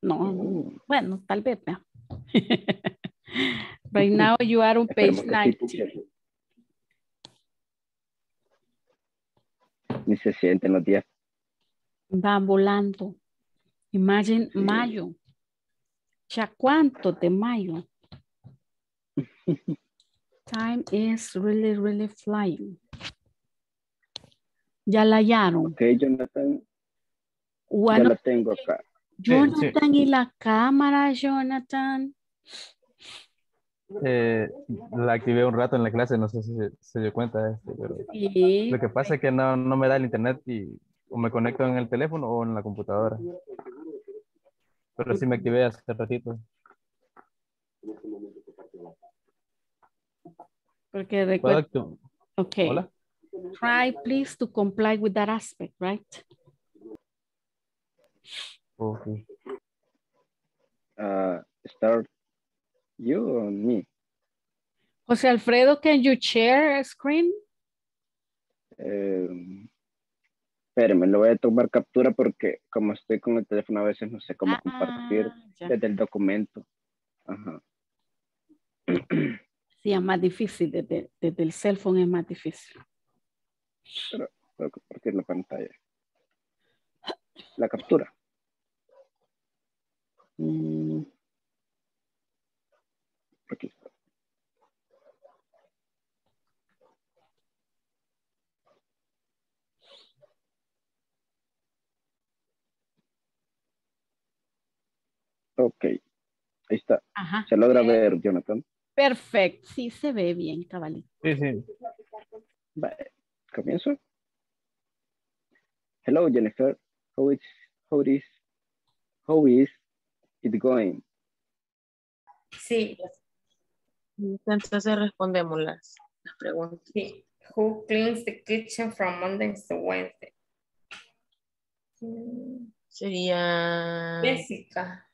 No, bueno, tal vez. vea. right now you are on page Esperemos que sí, 19. teacher. Ni se sienten los días. Va volando. Imagine mayo. ¿Ya cuánto de mayo? Time is really, really flying. Ya la hallaron. Ok, Jonathan. Bueno, ya la tengo acá. Jonathan y la cámara, Jonathan. Eh, la activé un rato en la clase, no sé si se, se dio cuenta. Este, pero Sí. Lo que pasa es que no, no me da el internet y o me conecto en el teléfono o en la computadora. Pero sí me activé hace ratito. Porque ¿Puedo recuerda. actu- Okay. Hola. Try please to comply with that aspect, right? Ok. Uh, start you or me? José Alfredo, can you share a screen? Eh, espérenme, lo voy a tomar captura porque como estoy con el teléfono a veces no sé cómo compartir Ah, ya. desde el documento. Ajá. Sí, es más difícil desde, desde el cell phone es más difícil. Pero tengo que compartir la pantalla. La captura. Mm. Aquí está. Ok, ahí está. Ajá. Se logra ver, Jonathan. Perfecto, sí se ve bien, cabalito. Sí, sí. Vale, comienzo. Hello, Jennifer. How is, how is, how is it going? Sí, Entonces respondemos las, las preguntas. sí. Who cleans the kitchen from Mondays to Wednesday? Sería Jessica.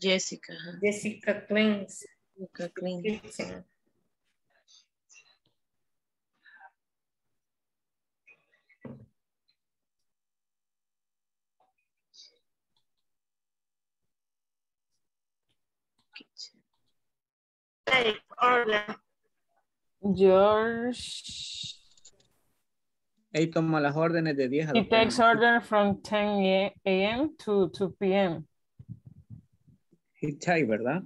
Jessica. ajá. Jessica cleans Jessica kitchen. George, Él toma las órdenes de 10 a he 2 takes order from 10 a.m. to 2 p.m. He take, ¿verdad?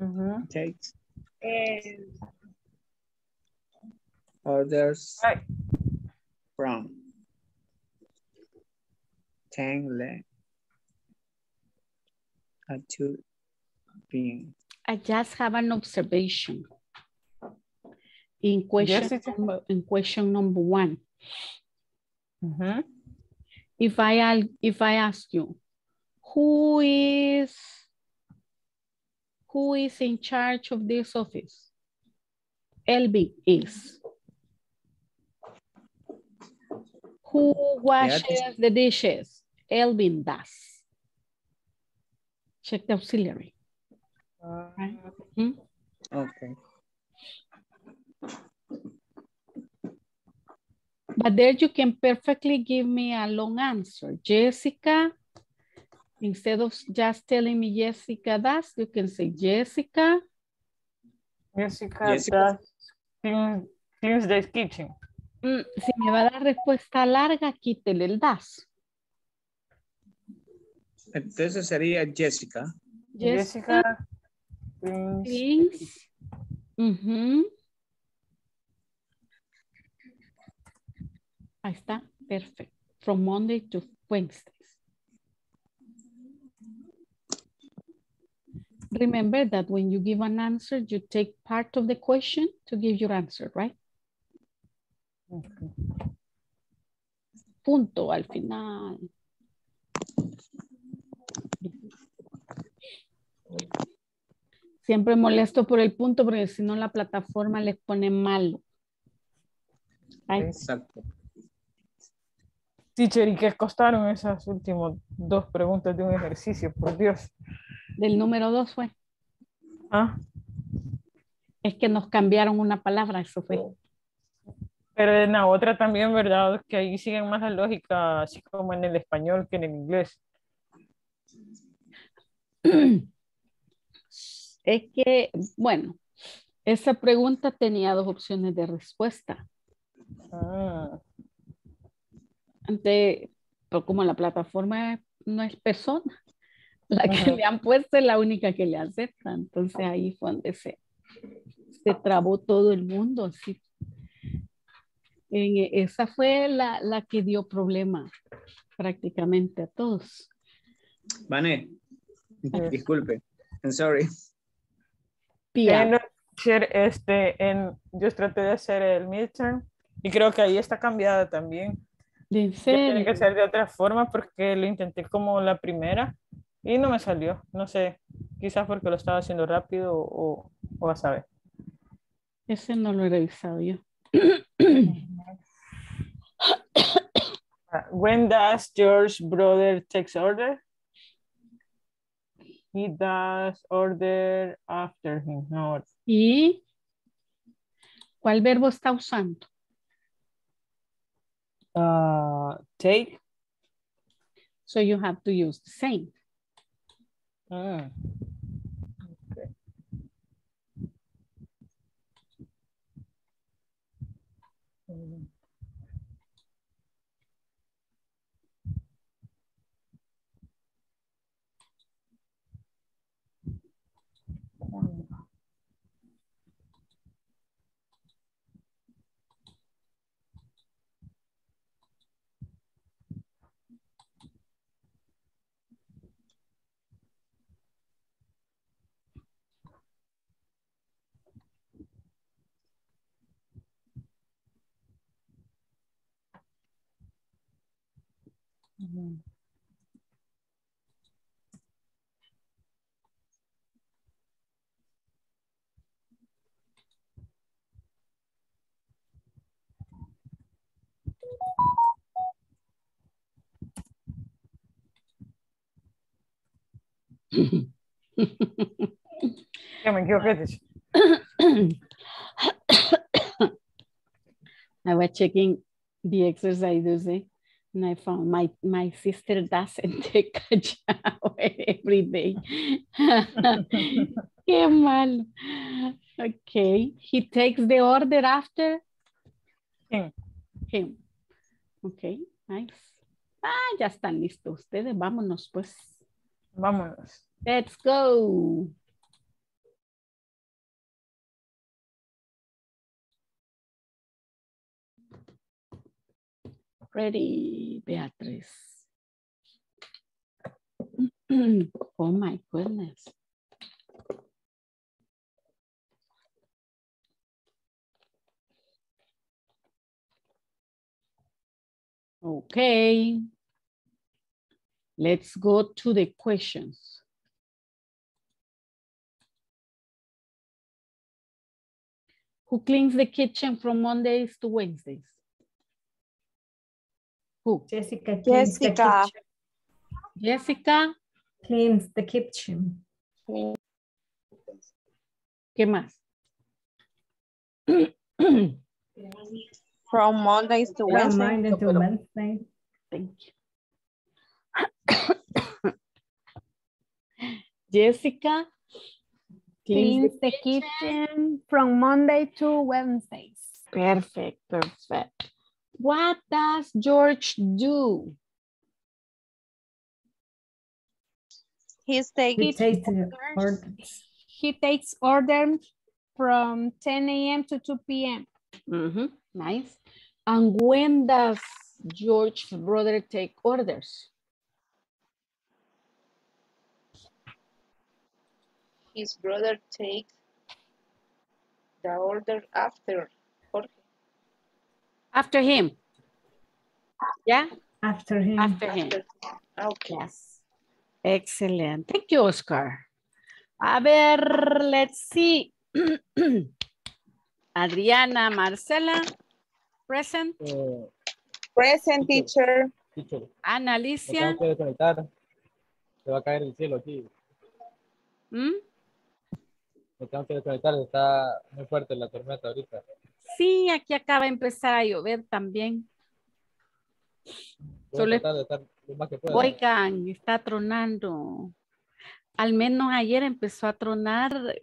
Mhm. Takes orders Right. from 10 le at 2 p.m. I just have an observation. In question, Jessica? number, in question number one, Mhm. if I, al- if I ask you, who is, who is in charge of this office? Elvin is. Who washes the dishes? Elvin does. Check the auxiliary. right? Mhm. Okay. But there you can perfectly give me a long answer. Jessica, instead of just telling me Jessica does, you can say Jessica. Jessica, Jessica. does clean, cleans the kitchen. Mm, si me va a dar respuesta larga, quítele el das. Entonces sería Jessica. Jessica Jessica cleans. Ahí está, perfecto. From Monday to Wednesdays. Remember that when you give an answer, you take part of the question to give your answer, right? Punto al final. Siempre molesto por el punto porque si no la plataforma les pone malo. Right? Exacto. Teacher, ¿y qué costaron esas últimas dos preguntas de un ejercicio? Por Dios. Del número dos fue. Ah, Es que nos cambiaron una palabra, eso fue. pero en la otra también, ¿verdad? Que ahí siguen más la lógica, así como en el español que en el inglés. Es que, bueno, esa pregunta tenía dos opciones de respuesta. Ah, Ante, pero como la plataforma no es persona, la que Ajá. le han puesto es la única que le acepta. Entonces ahí fue donde se, se trabó todo el mundo. Así. En, e- esa fue la, la que dio problema prácticamente a todos. Vane, disculpe. I'm sorry. Pia. En teacher, este, en, yo traté de hacer el midterm y creo que ahí está cambiada también. ¿En Ya tiene que ser de otra forma porque lo intenté como la primera y no me salió. No sé, quizás porque lo estaba haciendo rápido o, o a saber. Ese no lo he revisado yo. When does George brother takes order? He does order after him. No, ¿Y cuál verbo está usando? uh, take. So you have to use the same. Mm. Okay. Mm. Ya me equivoqué. teacher. I was checking the exercises eh, and I found my, my sister doesn't take a shower every day. Qué mal. Okay, he takes the order after Him. him. Okay, nice. Ah, ya están listos ustedes. Vámonos pues. Vámonos. Let's go. Ready, Beatriz. Oh my goodness. Okay. Let's go to the questions. Who cleans the kitchen from Mondays to Wednesdays? Who? Jessica Jessica. Jessica, Cleans the kitchen. ¿qué más? From Mondays to From Wednesday. Monday to Wednesday. Thank you. Jessica Cleans the kitchen from Monday to Wednesdays. Perfect, perfect. What does George do? He's He takes the orders. He takes orders from 10 a.m. to 2 p.m. Mhm, Nice. And when does George's brother take orders? His brother take the order after Jorge. After him. Yeah, After him. after him. Okay. Yes. Excellent. Thank you, Oscar. A ver, let's see. Adriana Marcela, present. Eh, present teacher. teacher, Ana Alicia. Se va a caer el cielo aquí. ¿Mm? Me tengo que desconectar. Está muy fuerte la tormenta ahorita. Sí, aquí acaba de empezar a llover también. Solo. Oigan, está tronando. Al menos ayer empezó a tronar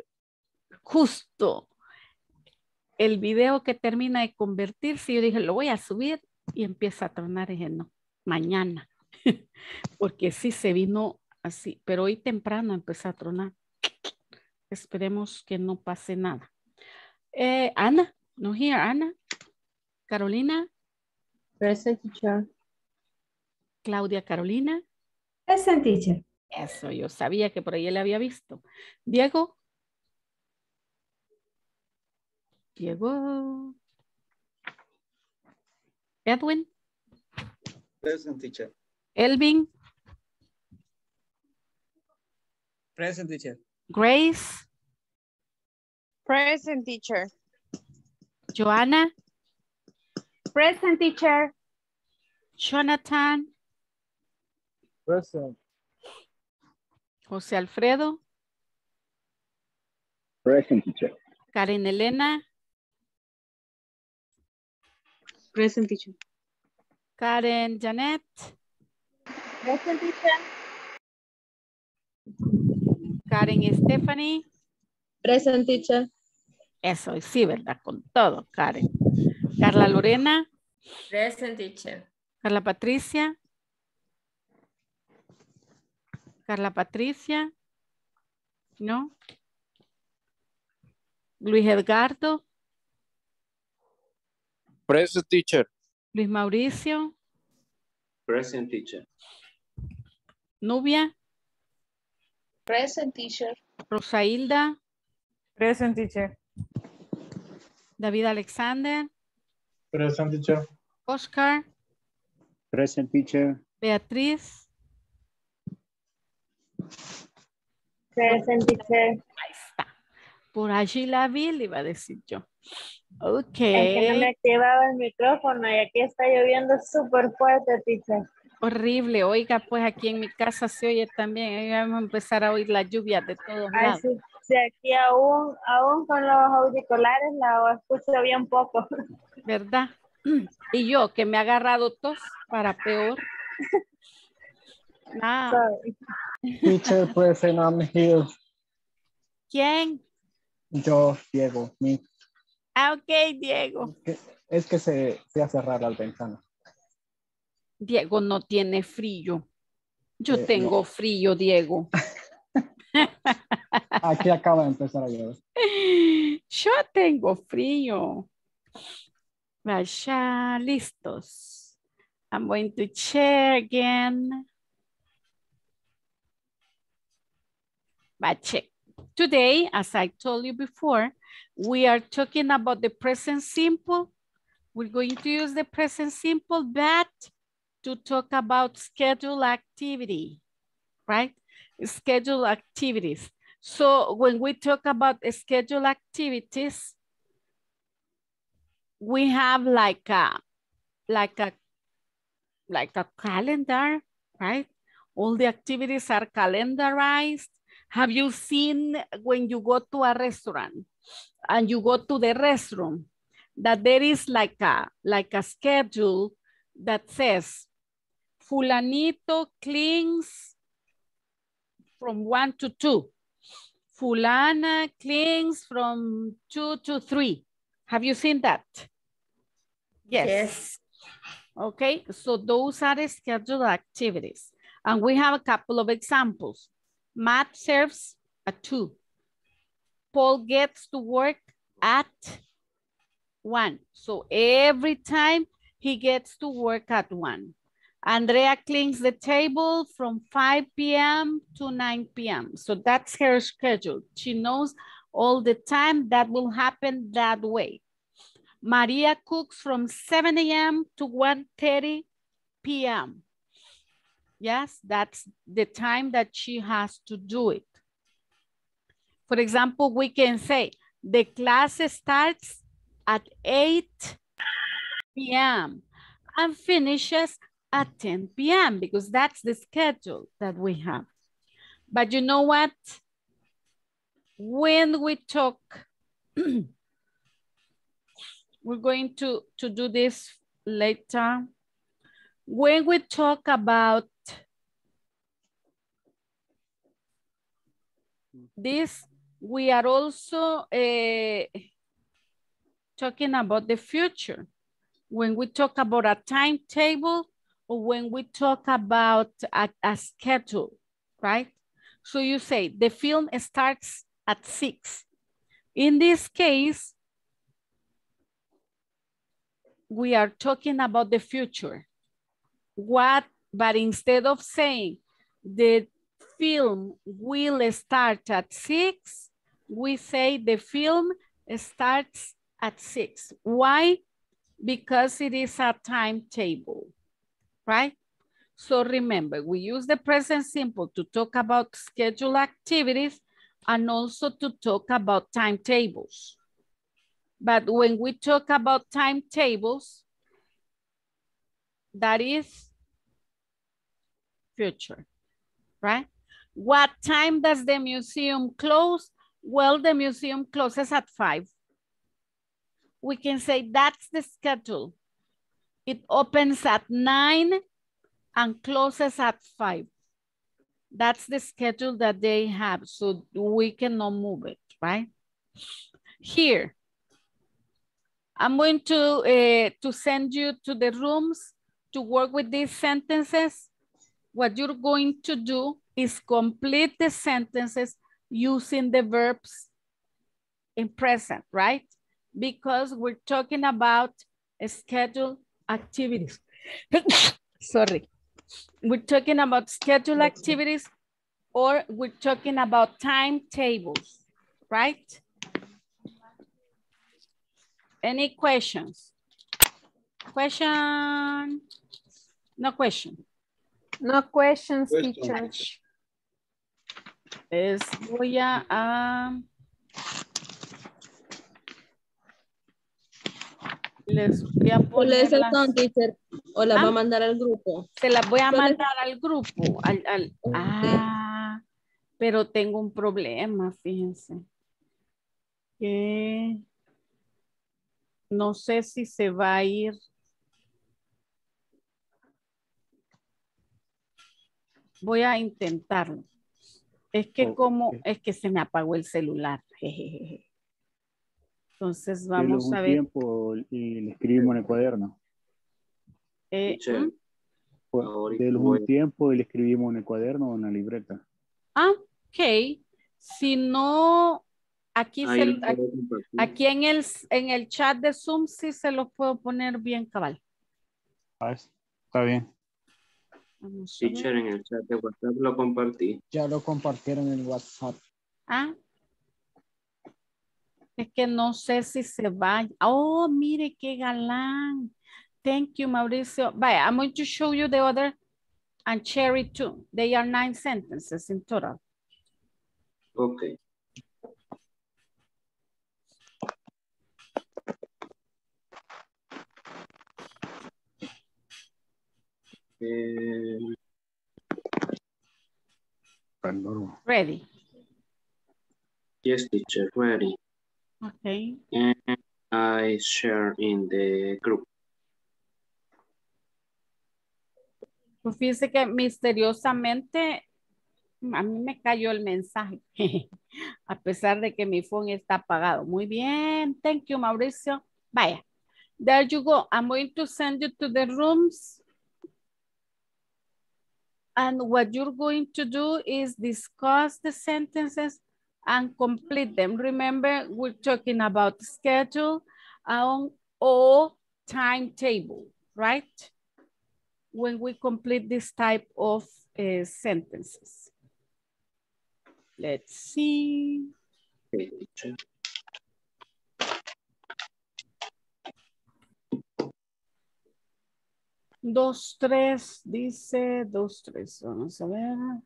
justo el video que termina de convertirse. Yo dije, lo voy a subir y empieza a tronar. Y dije, no, mañana. Porque sí se vino así, pero hoy temprano empezó a tronar. Esperemos que no pase nada. Eh, Ana, no here, Ana. Carolina, Present teacher. Claudia Carolina. Present teacher. Eso, yo sabía que por ahí le había visto. Diego. Diego. Edwin. Present teacher. Elvin. Present teacher. Grace. Present teacher. Joanna. Present teacher. Jonathan. Present. José Alfredo. Present teacher. Karen Elena. Present teacher. Karen Janet. Present teacher. Karen Stephanie. Present teacher. Eso, sí, ¿verdad? Con todo, Karen. Carla Lorena. Present teacher. Carla Patricia. Carla Patricia. ¿No? Luis Edgardo. Present teacher. Luis Mauricio. Present teacher. Nubia. Present teacher. Rosailda. Present teacher. David Alexander. Present teacher. Oscar. Present teacher. Beatriz. Present teacher. Ahí está. Por allí la vi, le iba a decir yo. Ok. Es que no me activaba el micrófono y aquí está lloviendo súper fuerte, teacher. Horrible. Oiga, pues aquí en mi casa se oye también. Ahí vamos a empezar a oír la lluvia de todos Ay, lados. sí, sí, aquí aún, aún con los auriculares la escucho bien poco. ¿Verdad? Y yo, que me ha agarrado tos para peor. Nada. Teacher present, I'm here. ¿Quién? Yo, Diego, mi. Ah, ok, Diego. Es que se, se hace rara la ventana. Diego no tiene frío. Yo Eh, tengo no. frío, Diego. Aquí acaba de empezar a llover. Yo tengo frío. Vaya, listos. I'm going to share again. But check. Today, as I told you before, we are talking about the present simple. We're going to use the present simple, but to talk about schedule activity, right? Schedule activities. So when we talk about schedule activities, we have like a, like a, like a calendar, right? All the activities are calendarized. Have you seen when you go to a restaurant and you go to the restroom that there is like a, like a schedule that says Fulanito cleans from one to two. Fulana cleans from two to three. Have you seen that? Yes. Yes. Okay, so those are the scheduled activities. And we have a couple of examples. Matt serves at two. Paul gets to work at one. So every time he gets to work at one. Andrea cleans the table from 5 p.m. to 9 p.m. So that's her schedule. She knows all the time that will happen that way. Maria cooks from 7 a.m. to 1.30 p.m. Yes, that's the time that she has to do it. For example, we can say the class starts at 8 p.m. and finishes at 10 p.m. because that's the schedule that we have. But you know what? When we talk, we're going to, to do this later. When we talk about this, we are also uh, talking about the future. When we talk about a timetable when we talk about a, a schedule, right? So you say the film starts at six. In this case, we are talking about the future. What, but instead of saying the film will start at six, we say the film starts at six. Why? Because it is a timetable, right? So remember, we use the present simple to talk about schedule activities and also to talk about timetables. But when we talk about timetables, that is future, right? What time does the museum close? Well, the museum closes at five. We can say that's the schedule. It opens at nine and closes at five. That's the schedule that they have, so we cannot move it, right? Here, I'm going to, uh, to send you to the rooms to work with these sentences. What you're going to do is complete the sentences using the verbs in present, right? Because we're talking about a schedule activities. Sorry. We're talking about schedule activities or we're talking about timetables, right? Any questions? Question? No question. No questions, Questions. teacher. Les voy a, a- les voy a ¿Cuál es poner el las-? ¿O la va Ah. a mandar al grupo? Se las voy a mandar al grupo. Al, al- ah, pero tengo un problema, fíjense. Que no sé si se va a ir. Voy a intentarlo. Es que como, es que se me apagó el celular. jejeje. Entonces vamos un a ver. tiempo y le escribimos en el cuaderno. eh, Delos voy. un tiempo y le escribimos en el cuaderno o en la libreta. Ah, ok. Si no, aquí, se- lo puedo aquí, en, el, en el chat de Zoom sí se lo puedo poner bien cabal. Ah, es- Está bien. Teacher, en el chat de WhatsApp lo compartí. Ya lo compartieron en WhatsApp. Ah. Es que no sé si se va. Oh, mire qué galán. Thank you, Mauricio. Vaya, I'm going to show you the other and Cherry too. They are nine sentences in total. Ok. Eh, Ready. yes, teacher, ready. Okay. And I share in the group. Pues fíjese que misteriosamente a mí me cayó el mensaje, a pesar de que mi phone está apagado. Muy bien, thank you, Mauricio. Vaya, there you go. I'm going to send you to the rooms. And what you're going to do is discuss the sentences and complete them. Remember, we're talking about schedule um, or timetable, right? when we complete this type of uh, sentences. Let's see. Dos, tres, dice, dos, tres. Vamos a ver.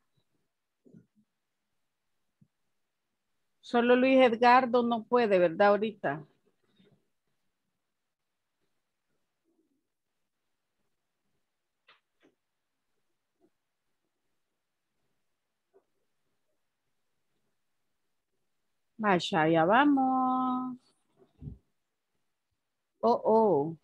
Solo Luis Edgardo no puede, ¿verdad? Ahorita. Vaya, ya vamos. Oh, oh.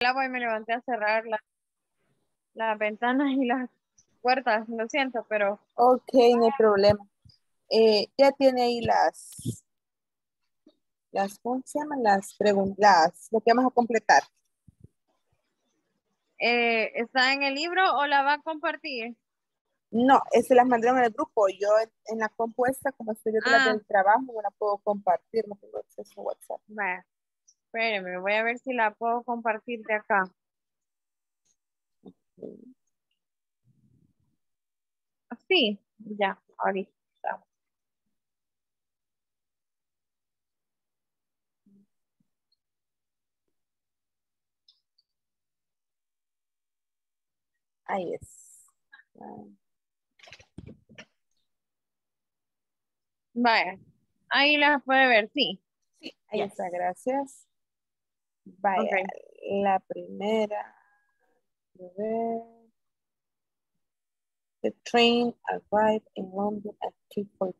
La voy, me levanté a cerrar la- las ventanas y las puertas, lo siento, pero Ok, no hay problema. Eh, ya tiene ahí las, las, ¿cómo se llaman? Las preguntas, lo que vamos a completar. eh, ¿está en el libro o la va a compartir? No, se las mandaron en el grupo. Yo en, la compuesta, como estoy detrás Ah. del trabajo, no la puedo compartir, no tengo acceso a WhatsApp. Vaya, espéreme, voy a ver si la puedo compartir de acá. Sí, ya, ahorita. Ahí es. Vaya, ahí la puede ver, sí. Ahí está, gracias. Vaya, Ok. la primera. A ver. The train arrived in London at 2.45.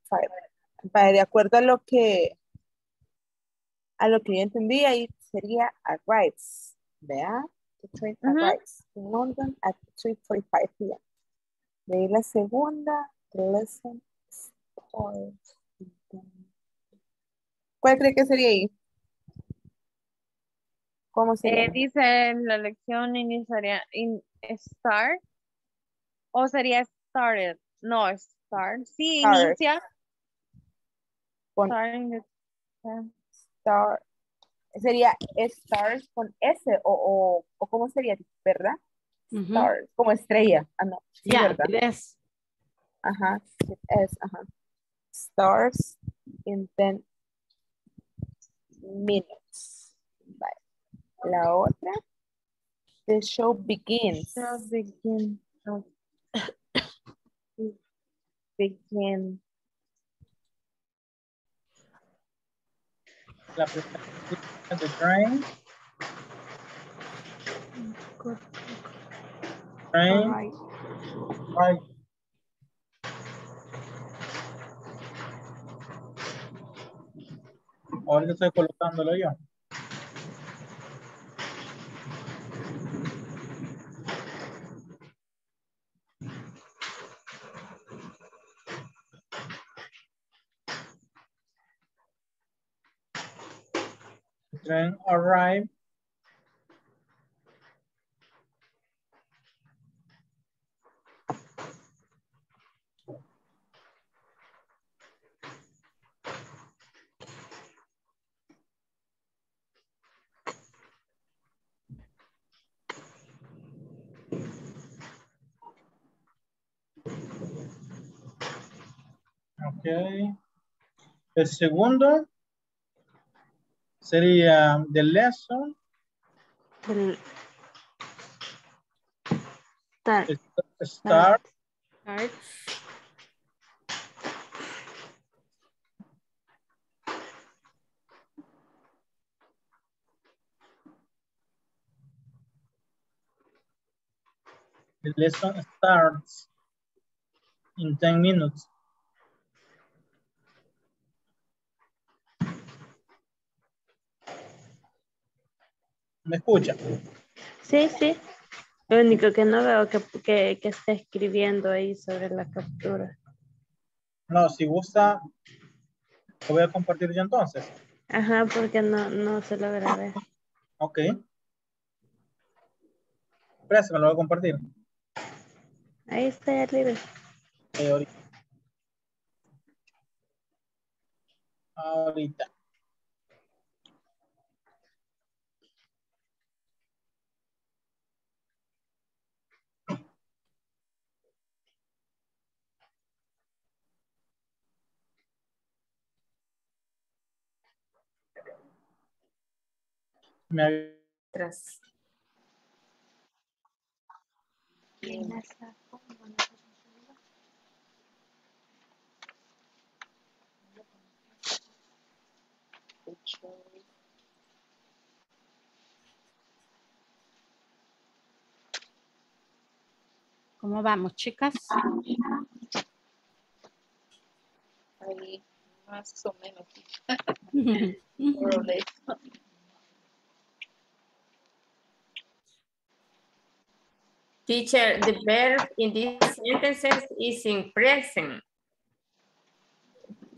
Vaya, de acuerdo a lo que a lo que yo entendí, ahí sería arrives. Vea, The train Ujú. arrives in London at 3.45 p.m. De ahí la segunda, the lesson starts. ¿Cuál cree que sería ahí? ¿Cómo sería? Eh, dice la lección iniciaría in start o sería started. No, start. Sí, Start. inicia. Con- the- Star. Sería stars con S o, o, o ¿cómo sería? ¿Verdad? Ujú. Stars, como estrella. Ah, no. Sí, Yeah, ¿verdad? it is. Ajá. with S, ajá. Stars in 10 minutes. La otra. The show begins. Begin. shall Begin. La primera es the train. Train. Alright. Right. Ahorita estoy colocándolo yo. The train arrived Ok. El segundo sería the lesson El- Start. start Starts. the lesson starts in 10 minutes. ¿Me escucha? Sí, sí. Lo único que no veo que, que, que está escribiendo ahí sobre la captura. No, si gusta, lo voy a compartir yo entonces. Ajá, porque no, no se logra ver. Ok. Espera, me lo voy a compartir. Ahí está ya libre. Eh, ahorita. Ahorita. Me Tras. ¿Cómo vamos, chicas? Ahí, más o menos. More or less. Teacher, the verb in these sentences is in present.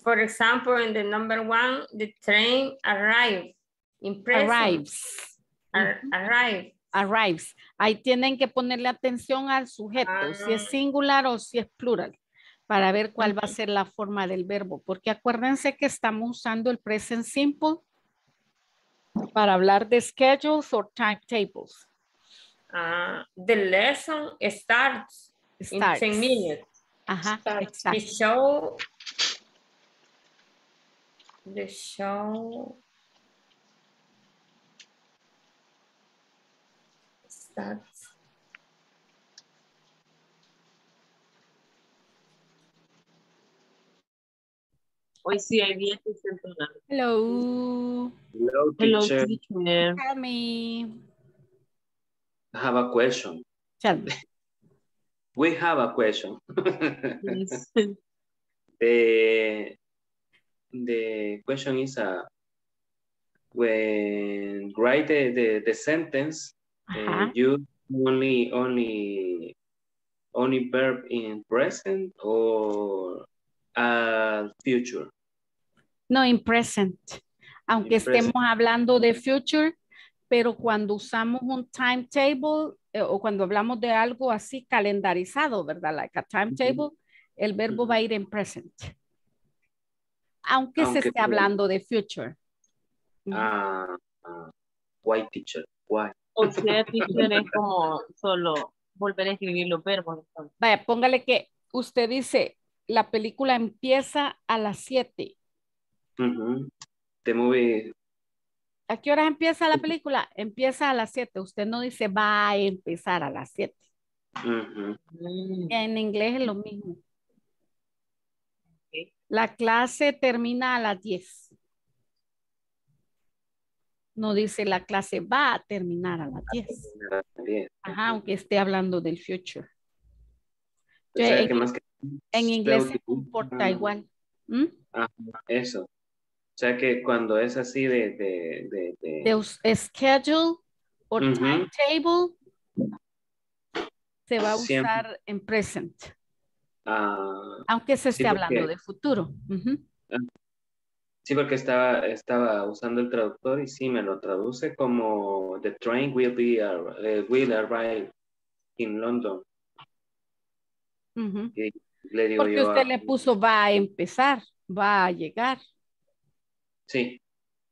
For example, in the number one, the train arrived. In present. Arrives. Ar- arrive. Arrives. Ahí tienen que ponerle atención al sujeto, si es singular o si es plural, para ver cuál va a ser la forma del verbo. Porque acuérdense que estamos usando el present simple para hablar de schedules o timetables. Uh, the lesson starts, in Starts. 10 minutes. Ajá, The exacto. show, the show starts. Hoy sí hay tempranos. Hello. Hello, Hello, teacher. teacher. Tell me. I have a question. Tell. We have a question. Yes. the, the question is uh, when write the, the, the sentence Uh, you only only only verb in present or uh, future. No, in present. Aunque In present. hablando de future, pero cuando usamos un timetable eh, o cuando hablamos de algo así calendarizado, ¿verdad? Like a timetable, el verbo va a ir en present. Aunque, se Aunque esté sea- hablando de future. Ah, ah, why teacher? Why? O sea, teacher es como solo volver a escribir los verbos. entonces. Vaya, póngale que usted dice, la película empieza a las 7. Ujú. The movie. ¿A qué hora empieza la película? Empieza a las 7. Usted no dice va a empezar a las 7. ujú. En inglés es lo mismo. La clase termina a las 10. No dice la clase va a terminar a las 10. Bien. Ajá, aunque esté hablando del future. O sea, en, que más que en inglés se comporta Ah, igual. ¿Mm? ajá, eso. O sea que cuando es así de, de, de, de- schedule o timetable se va a Siempre. usar en present, ah, aunque se Sí, esté hablando de futuro. Ujú. sí, porque estaba, estaba usando el traductor y sí me lo traduce como the train will be eh, will arrive in London. Le digo Porque yo, usted ah, le puso va a empezar, va a llegar. Sí,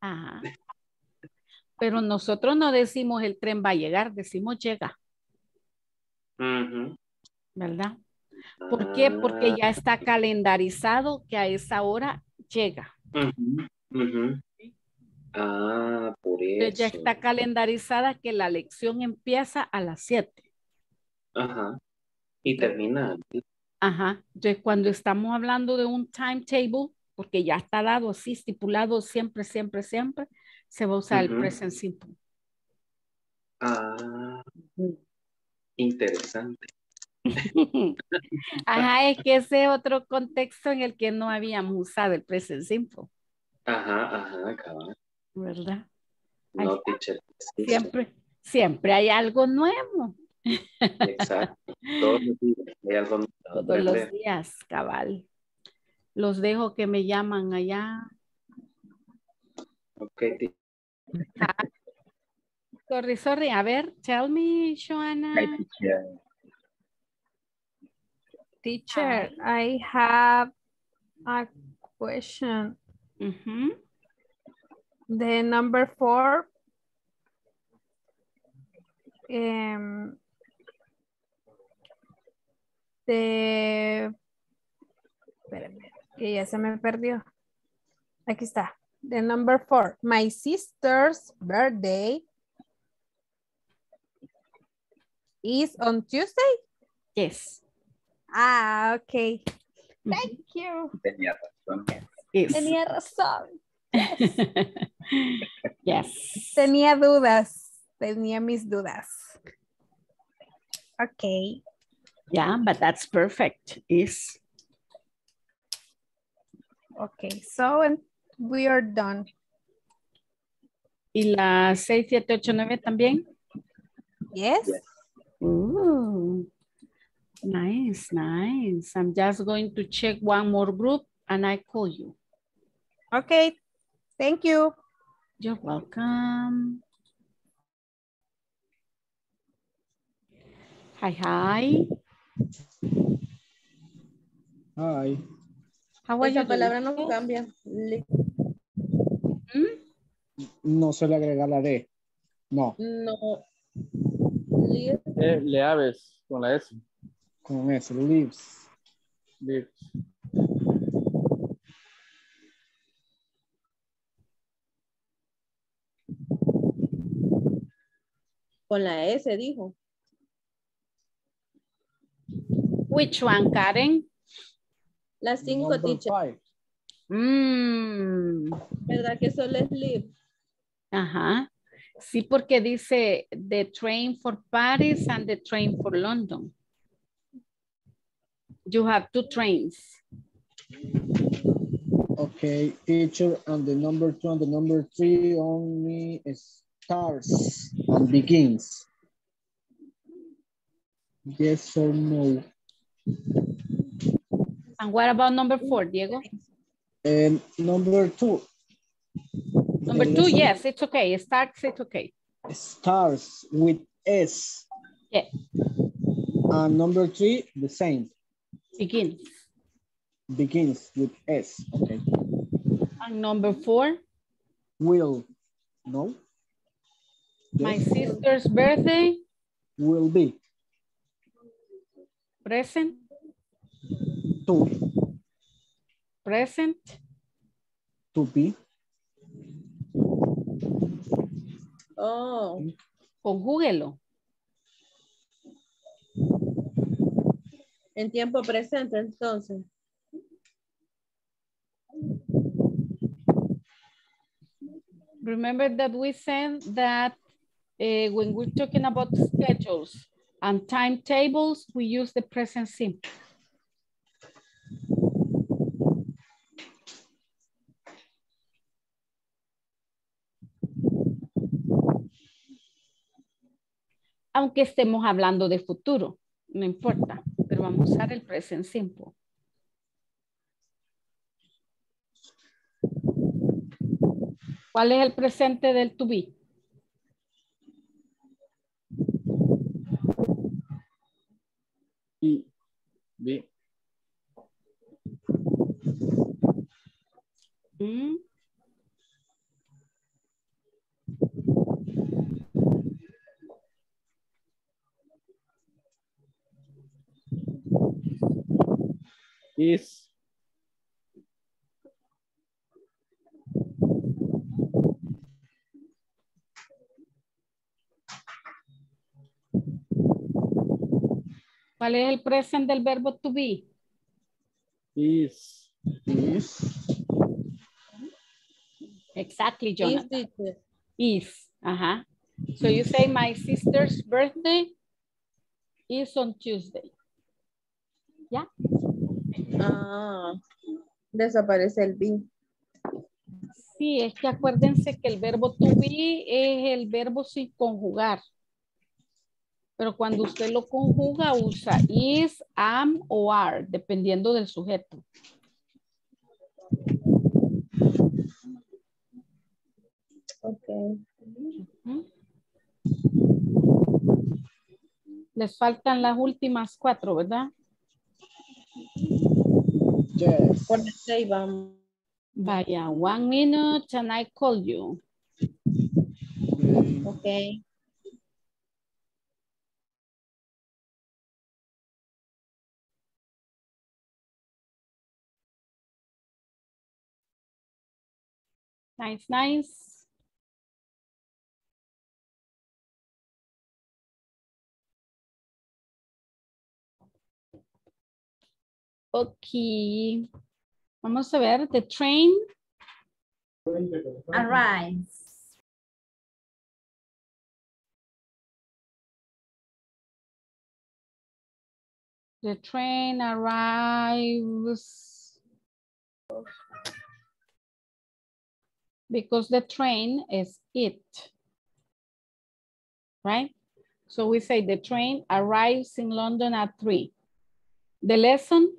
Ajá. Pero nosotros no decimos el tren va a llegar, decimos llega. ¿verdad? ¿Por qué? Porque Ah, ya está calendarizado que a esa hora llega. ujú, ujú. Ah, por Entonces ya eso. está calendarizada que la lección empieza a las 7. Ajá. Y termina. Ajá. Entonces cuando estamos hablando de un timetable, porque ya está dado así, estipulado siempre, siempre, siempre, se va a usar el present simple. Ah, interesante. Ajá, es que ese es otro contexto en el que no habíamos usado el present simple, Ajá, ajá, cabal. ¿verdad? No, teacher. Siempre, siempre hay algo nuevo. Exacto. Todos los días hay algo nuevo Todos los días, cabal. Los dejo que me llaman allá. Ok, teacher. Sorry, sorry. A ver, tell me, Joanna. Teacher, I have a question. The number four. em, espérame, que ya se me perdió. Aquí está. The number four. My sister's birthday is on Tuesday. Yes. Ah, okay. Thank you. Tenía razón. Yes. Tenía razón. Yes. yes. Tenía dudas. Tenía mis dudas. Okay. Yeah, but that's perfect. Is Okay. So and we are done. ¿Y la 6, 7, 8, 9 también? Yes. Ooh. Nice, nice. I'm just going to check one more group and I call you. Okay. Thank you. You're welcome. Hi, hi. Hi. You Esa palabra no cambia. Le- No se le agrega la D. No, No. Eh, le aves con la S. con S, leaves. Lives. Con la S dijo. Which one, Karen? Las cinco, Number teacher. five. Mm, ¿Verdad que solo es live? ajá. Sí, porque dice the train for Paris and the train for London. You have two trains. Okay, teacher, and the number two and the number three only starts and begins. Yes or no. And what about number four, Diego? And number two. Number two, yes, it's okay. It starts, it's okay. Starts with S. Yeah. And number three, the same. Begins. Begins with S. Okay. And number four, Will. No. my sister's birthday, Will be. present, To. present, To be. Oh, conjúguelo. en tiempo presente entonces. Remember that we said that uh, when we're talking about schedules and timetables, we use the present simple. Aunque estemos hablando de futuro, no importa, pero vamos a usar el present simple. ¿Cuál es el presente del to be? Y. Mm, Is. ¿Cuál es el presente del verbo to be? Is. Is. Exactly, Is Jonathan. teacher. Is. Ajá. So you say my sister's birthday is on Tuesday. ¿Ya? Ah, desaparece el be. Sí, es que acuérdense que el verbo to be es el verbo sin conjugar. Pero cuando usted lo conjuga, usa is, am o are, dependiendo del sujeto. Okay. Ujú. Les faltan las últimas cuatro, ¿verdad? Yes. Por eso ahí vamos. Vaya, one minute and I call you. Okay. Nice, nice. Ok. Vamos a ver, the train Arrives. The train arrives because the train is it, right? So we say the train arrives in London at three. The lesson,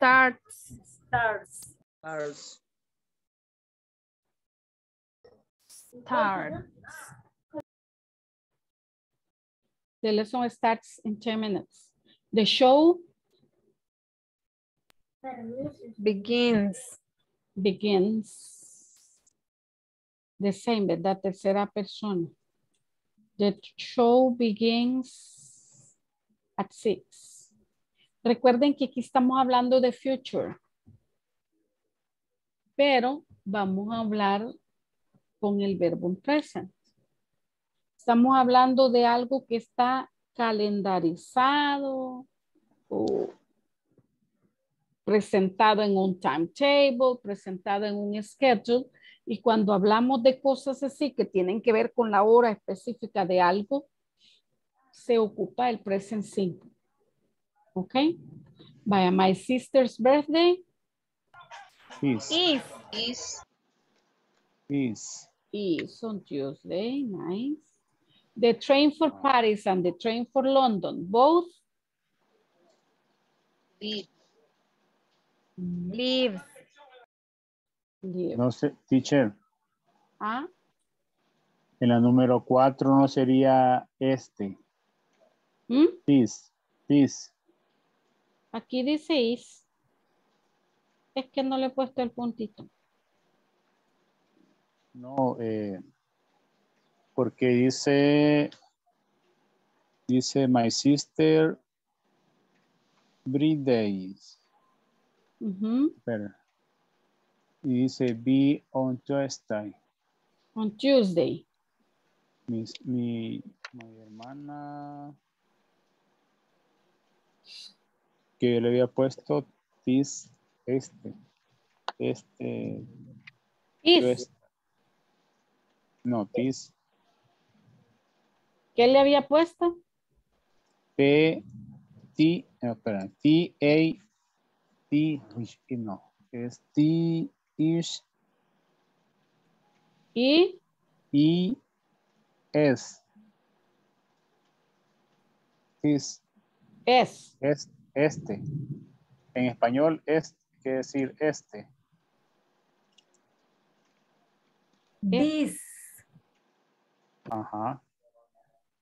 Starts. Starts. Stars. Start. the lesson starts in 10 minutes. The show Begins. begins. The same, but ¿verdad? Tercera persona. The show begins at six. Recuerden que aquí estamos hablando de future. Pero vamos a hablar con el verbo en present. Estamos hablando de algo que está calendarizado o presentado en un timetable, presentado en un schedule. Y cuando hablamos de cosas así que tienen que ver con la hora específica de algo, se ocupa el present simple. ¿Ok? Vaya, my sister's birthday Is. Is. Is. Is. is on Tuesday. Nice. The train for Paris and the train for London, both Leave. Leaves. leave. No sé, teacher. Ah, En la número cuatro no sería este. ¿Mm? This. This. Aquí dice is. Es que no le he puesto el puntito. No, eh, porque dice, dice my sister birthdays. Ujú. Espera. Y dice be on Tuesday. On Tuesday. Mi, mi hermana que le había puesto this, este, este, Is. Tues- no, this, ¿Qué le había puesto? P, T, no, espera, T, A, T, no, es T, is, Y I, S. This, es. es, este. En español es, quiere decir este. This. Ajá.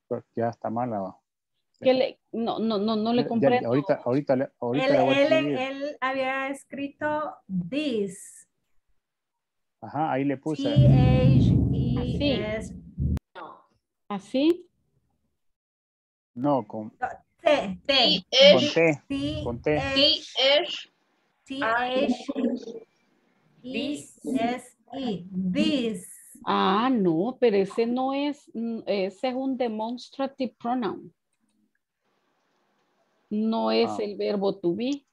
Pero ya está. ¿Qué le, no, no, no, no le Ya- ya- comprendo. ahorita, ahorita, le- ahorita Él, le voy a él- escribir. él había escrito this. Ajá, ahí le puse. T-H-E-S. ¿Así? No, con, T. T. con T. T. Con. Ah, no, pero ese no es, mm, ese es un demonstrative pronoun. No es Ah. el verbo to be.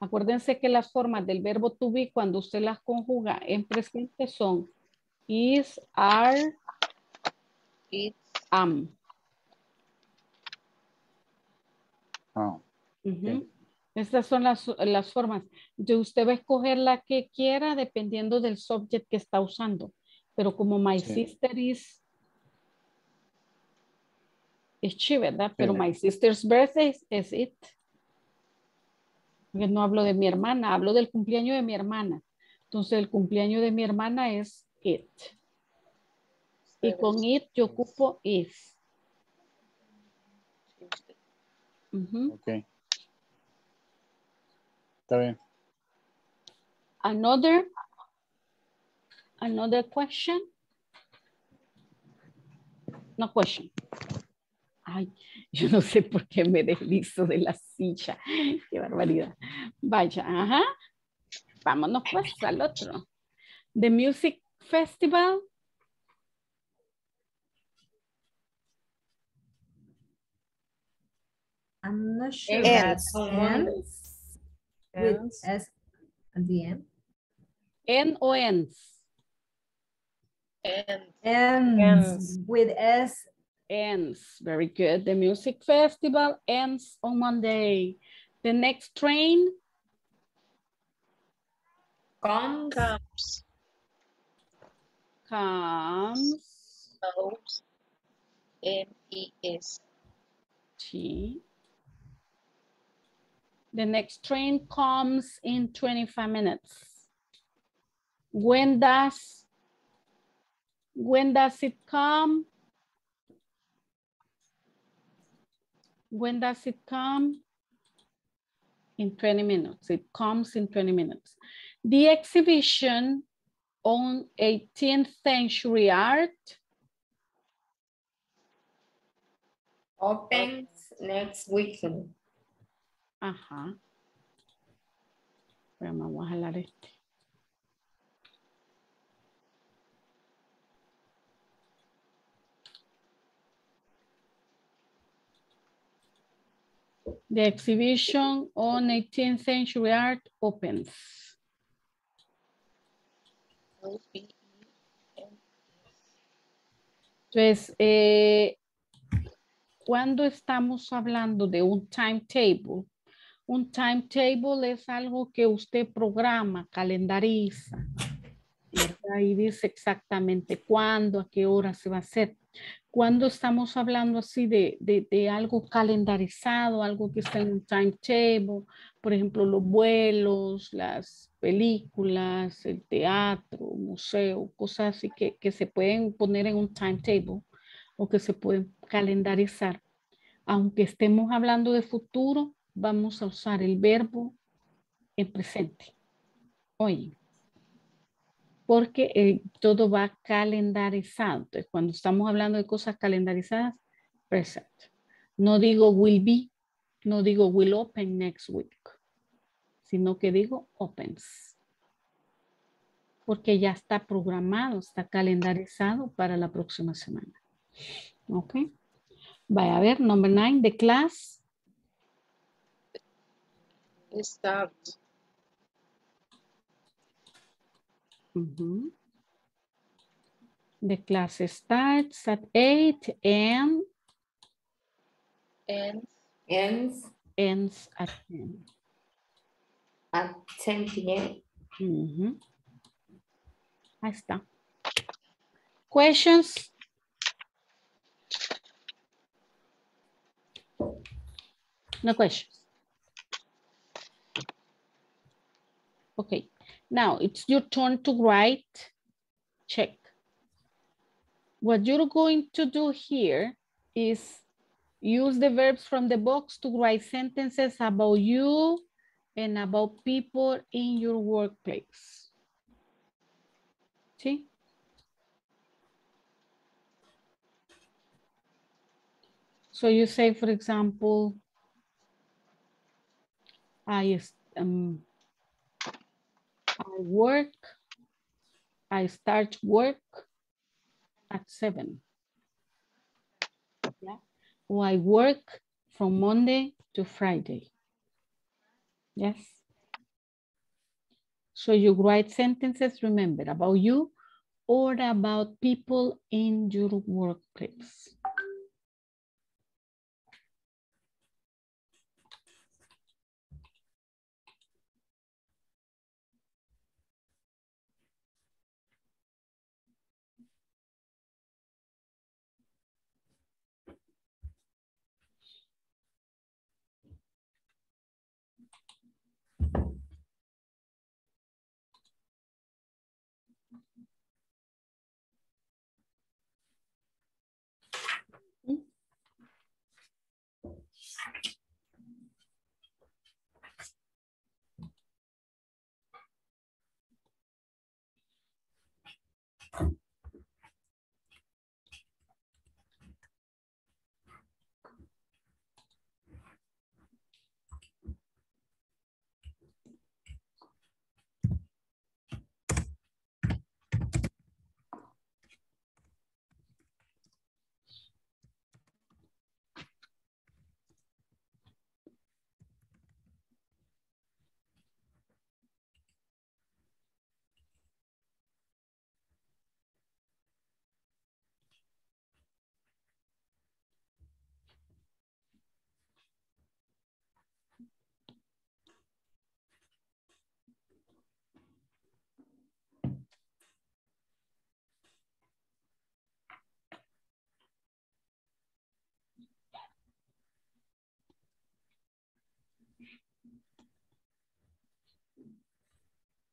Acuérdense que las formas del verbo to be cuando usted las conjuga en presente son is, are, am. Ah. Estas son las, las formas. De usted va a escoger la que quiera dependiendo del subject que está usando. Pero como my Sí. sister is, es she, ¿verdad? Pero Sí. my sister's birthday is- is it. Porque no hablo de mi hermana, hablo del cumpleaños de mi hermana. Entonces el cumpleaños de mi hermana es it. Y con it yo ocupo ok. Está bien. Another, another question. No question. Ay, yo no sé por qué me deslizo de la silla. Qué barbaridad. Vaya, ajá. Vámonos pues al otro. The Music Festival. I'm not sure. Ends. That's ends. With S at the end. N o ends. Ends. With S. Ends. Very good. The music festival ends on Monday. The next train Comes. Comes. comes. Comes. M-E-S. T. The next train comes in 25 minutes. When does when does it come? When does it come? In 20 minutes. It comes in 20 minutes. The exhibition on 18th century art Opens next weekend. Ajá. Pero vamos a jalar este. The exhibition on 18th century art opens. Entonces, eh, cuando estamos hablando de un timetable, un timetable es algo que usted programa, calendariza. ¿verdad? Ahí dice exactamente cuándo, a qué hora se va a hacer. Cuando estamos hablando así de, de, de algo calendarizado, algo que está en un timetable, por ejemplo, los vuelos, las películas, el teatro, museo, cosas así que, que se pueden poner en un timetable o que se pueden calendarizar. Aunque estemos hablando de futuro, vamos a usar el verbo en presente. Hoy. Porque eh, todo va calendarizado. Entonces, cuando estamos hablando de cosas calendarizadas, present. No digo will be, no digo will open next week, sino que digo opens. Porque ya está programado, está calendarizado para la próxima semana. Ok. Vaya a ver, number nine, the class. Start. Mhm. The class starts at 8 and Ends. Ends ends at 10. at 10 p.m. Mhm. Ahí está. Questions? No questions. Okay, now it's your turn to write. Check. What you're going to do here is use the verbs from the box to write sentences about you and about people in your workplace. See? So you say, for example, I um, I work, I start work at seven. Yeah. Or I work from Monday to Friday. Yes. So you write sentences, remember, about you or about people in your workplace.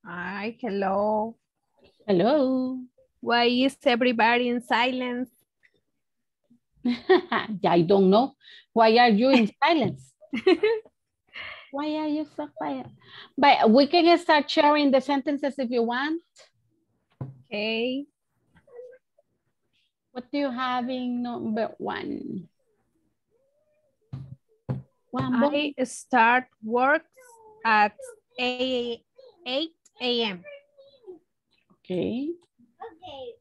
Hi, hello. Hello. Why is everybody in silence? I don't know. Why are you in silence? Why are you so quiet? But we can start sharing the sentences if you want. Okay. What do you have in number one? One. I start work at 8 a.m. Okay. Okay.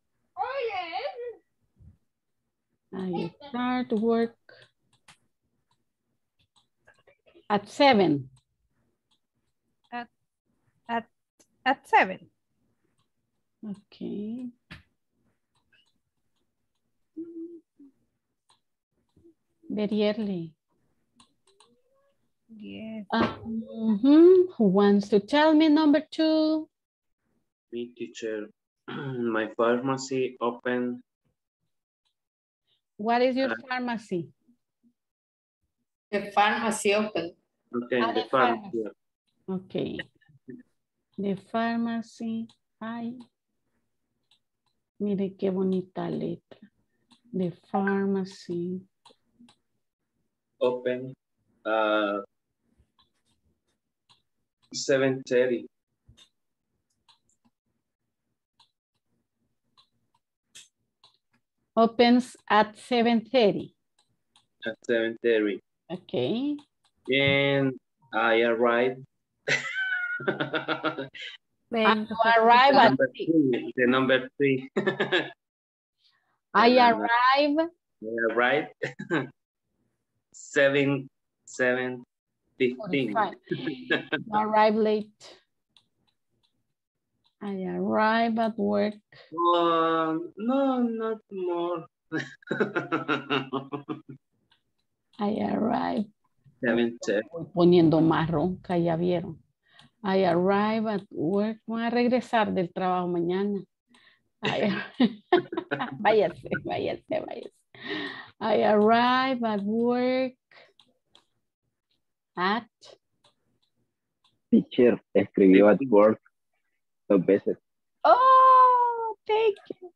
I start work at seven. At, at, at 7. Okay. Very early. Yes. Uh, mhm. Who wants to tell me number two? Me, teacher. My pharmacy open. What is your Uh, pharmacy? The pharmacy open. Okay, Ah, the the pharmacy. Okay. The pharmacy. Ay. Mire qué bonita letra. The pharmacy. open. Uh, 7:30. Opens at 7.30. At 7:30. Okay. And I arrive. And you arrive at number three, the number three. I arrive I arrive. seven, seven, fifteen. 45. You arrive late. I arrive at work. Um, no, not more. I arrive. Poniendo más ronca, ya vieron. I arrive at work. Voy a regresar del trabajo mañana. I- váyase, váyase, váyase. I arrive at work at Teacher, escribió at work dos veces. Oh, thank you.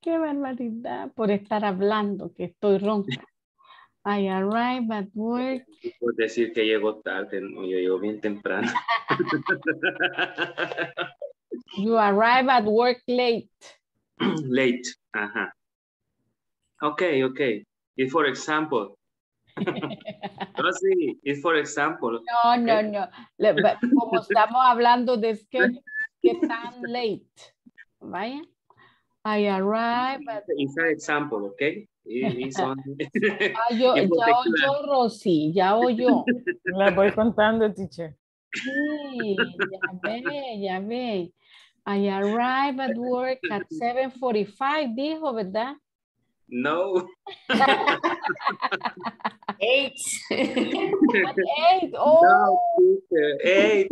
Qué barbaridad por estar hablando, que estoy ronca. I arrive at work. Por decir que llegó tarde, no, yo llego bien temprano. You arrive at work late. Late. Ajá. Okay, okay. If for example. No, sí, if for example. No, no, no. Como estamos hablando de schedule, que tan late. Vaya. I arrive at... It's an example, okay? It- It's on. Ah, yo, ya oyó, Rosy, ya oyó. La voy contando, teacher. Sí, ya ve, ya ve. I arrive at work at 7.45, dijo, ¿verdad? No. Eight. Eight, oh. No, eight.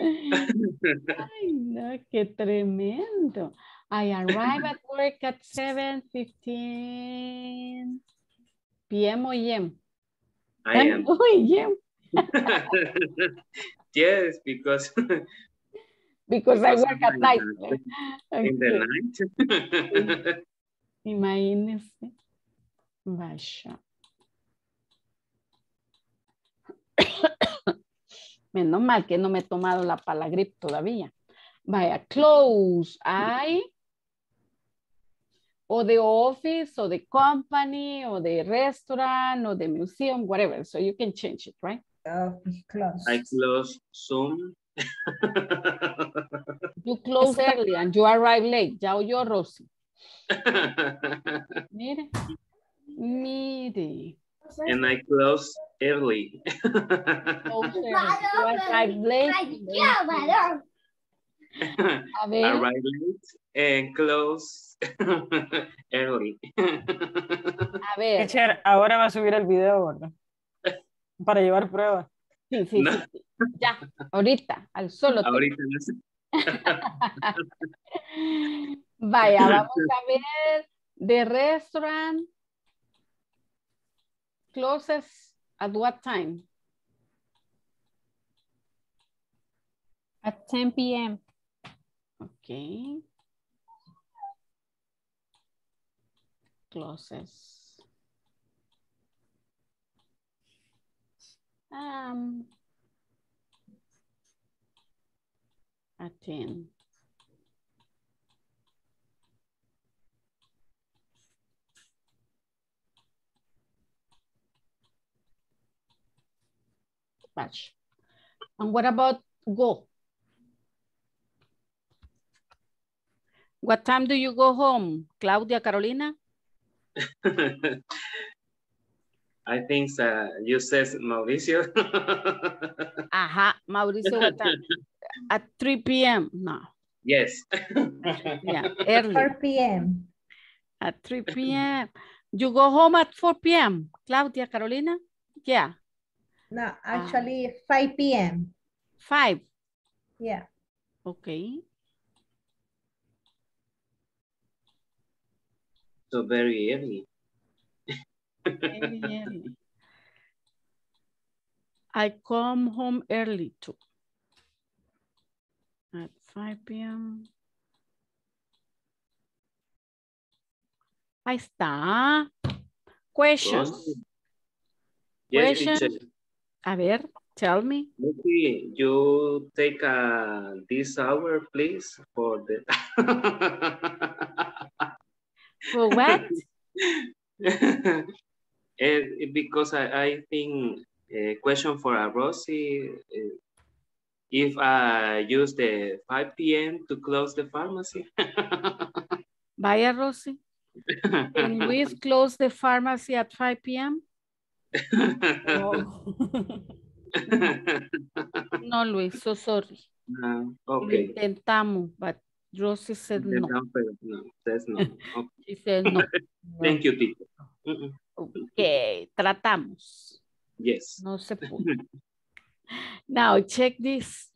Ay, no, qué tremendo. I arrive at work at 7.15 p.m. o AM? I am. Uy, AM. yes, because Because I work at night. in the Okay. night. Imagínense. Vaya. Menos mal que no me he tomado la palagrip todavía. Vaya, close. I. O the office, o the company, o the restaurant, or the museum, whatever. So you can change it, right? close. I close Zoom. You close early and you arrive late. Ya oyó Rosy. Mire. Mire. and I close early. Close early. You arrive late. A ver. Arrive late and close early. A ver. Teacher, ahora va a subir el video, ¿verdad? Para llevar pruebas. Sí, sí, No. sí, sí. Ya, ahorita, al solo. Ahorita no sé. Vaya, vamos a ver. The restaurant closes at what time? At 10 p.m. Okay. Closes. Um, at 10. Batch. And what about go? What time do you go home, Claudia Carolina? I think uh, you said Mauricio. Ajá, Mauricio, what time? At 3 p.m. No, yes. yeah, early. 4 p.m. At 3 p.m. You go home at 4 p.m. Claudia Carolina? Yeah, No, actually 5 p.m. 5. Yeah. Okay. So very early. I come home early too. At 5 p.m. Ahí está. Questions. Yes, Question. teacher. A ver, tell me. Maybe you take uh, this hour, please, for the. For what? Eh, because I, I think a question for a Rosie, uh, if I use the 5 p.m. to close the pharmacy. Vaya, Rosy. Can we close the pharmacy at 5 p.m.? No, Luis, so sorry. No, Lo okay. intentamos, but Rosie said no. No, pero no, no. Okay. She said no. Thank you, teacher. Mm-mm. Ok, tratamos. Yes. No se pudo. Now, check this.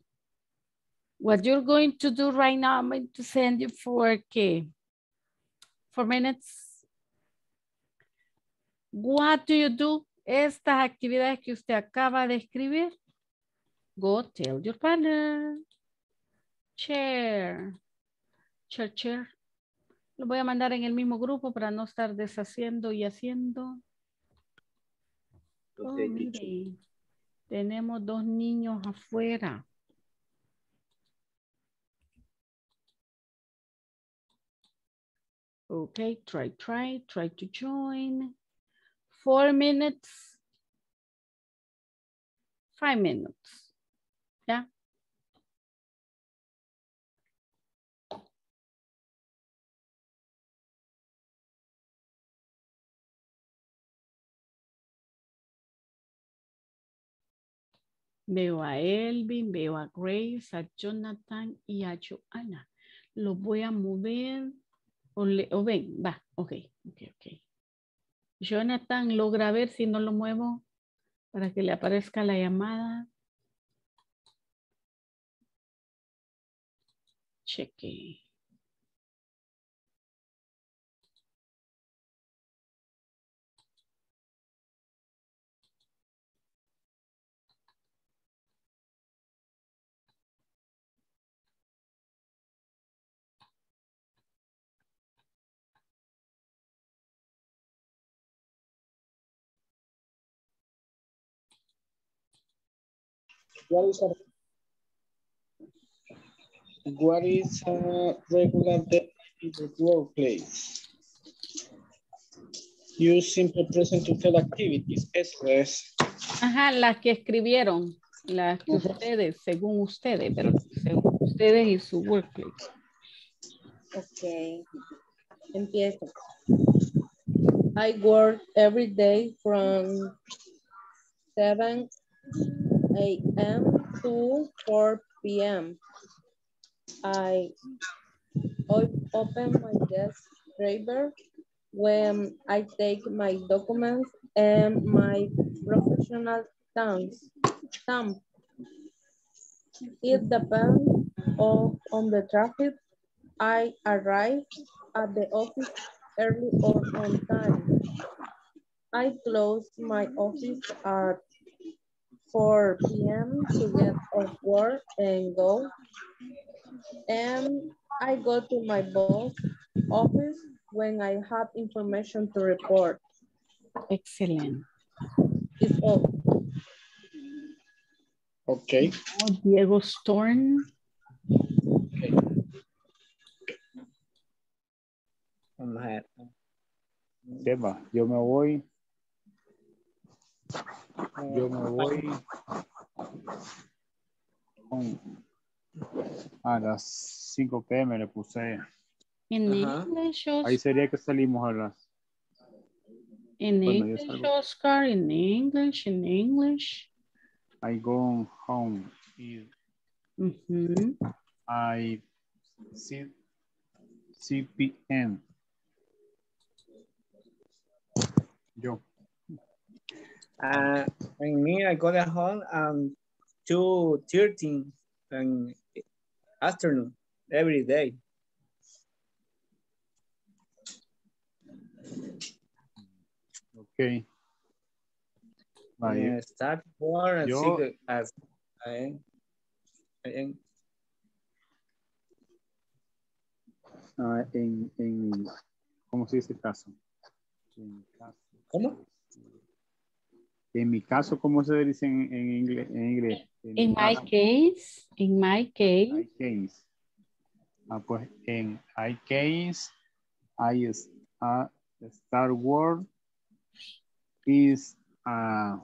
What you're going to do right now, I'm going to send you for, okay, four minutes. What do you do? Estas actividades que usted acaba de escribir. Go tell your partner. Share. Share, share. Lo voy a mandar en el mismo grupo para no estar deshaciendo y haciendo. Oh, mire, tenemos dos niños afuera. Okay, try, try, try to join. Four minutes. Five minutes. Yeah. Veo a Elvin, veo a Grace, a Jonathan y a Joanna. Los voy a mover. O, le- o ven, va, ok, ok, ok. Jonathan, logra ver si no lo muevo para que le aparezca la llamada. Cheque. What is a what is a regular day in the workplace? Use simple present to tell activities. Eso es. Ajá, las que escribieron, las que ustedes, según ustedes, pero según ustedes y su workplace. Ok. Empiezo. I work every day from 7 a.m. to 4 p.m. I open my desk drawer when I take my documents and my professional stamp. It depends on, on the traffic. I arrive at the office early or on time. I close my office at 4 p.m. to get off work and go. And I go to my boss office when I have information to report. Excellent. It's all. Okay. Oh, Diego's turn. Vamos a ver. Tema, yo me voy. Yo me voy con- a las 5 pm le puse. English, Ahí Oscar. sería que salimos a las. Yo English. Oscar. In English, in English. I go home. y Ujú. I C, CPM. Yo. Uh, and me, I got at home um two thirteen, and afternoon, every day. Ok. Vaya. Eh, start work and Yo- sick as I am. Ah, en, en, ¿cómo se dice caso? En caso. ¿Cómo? En mi caso, ¿cómo se dice en, en inglés? En inglés. En In mi my caso, case, in my case, case. Ah, pues en I case, I is, uh, start work is uh,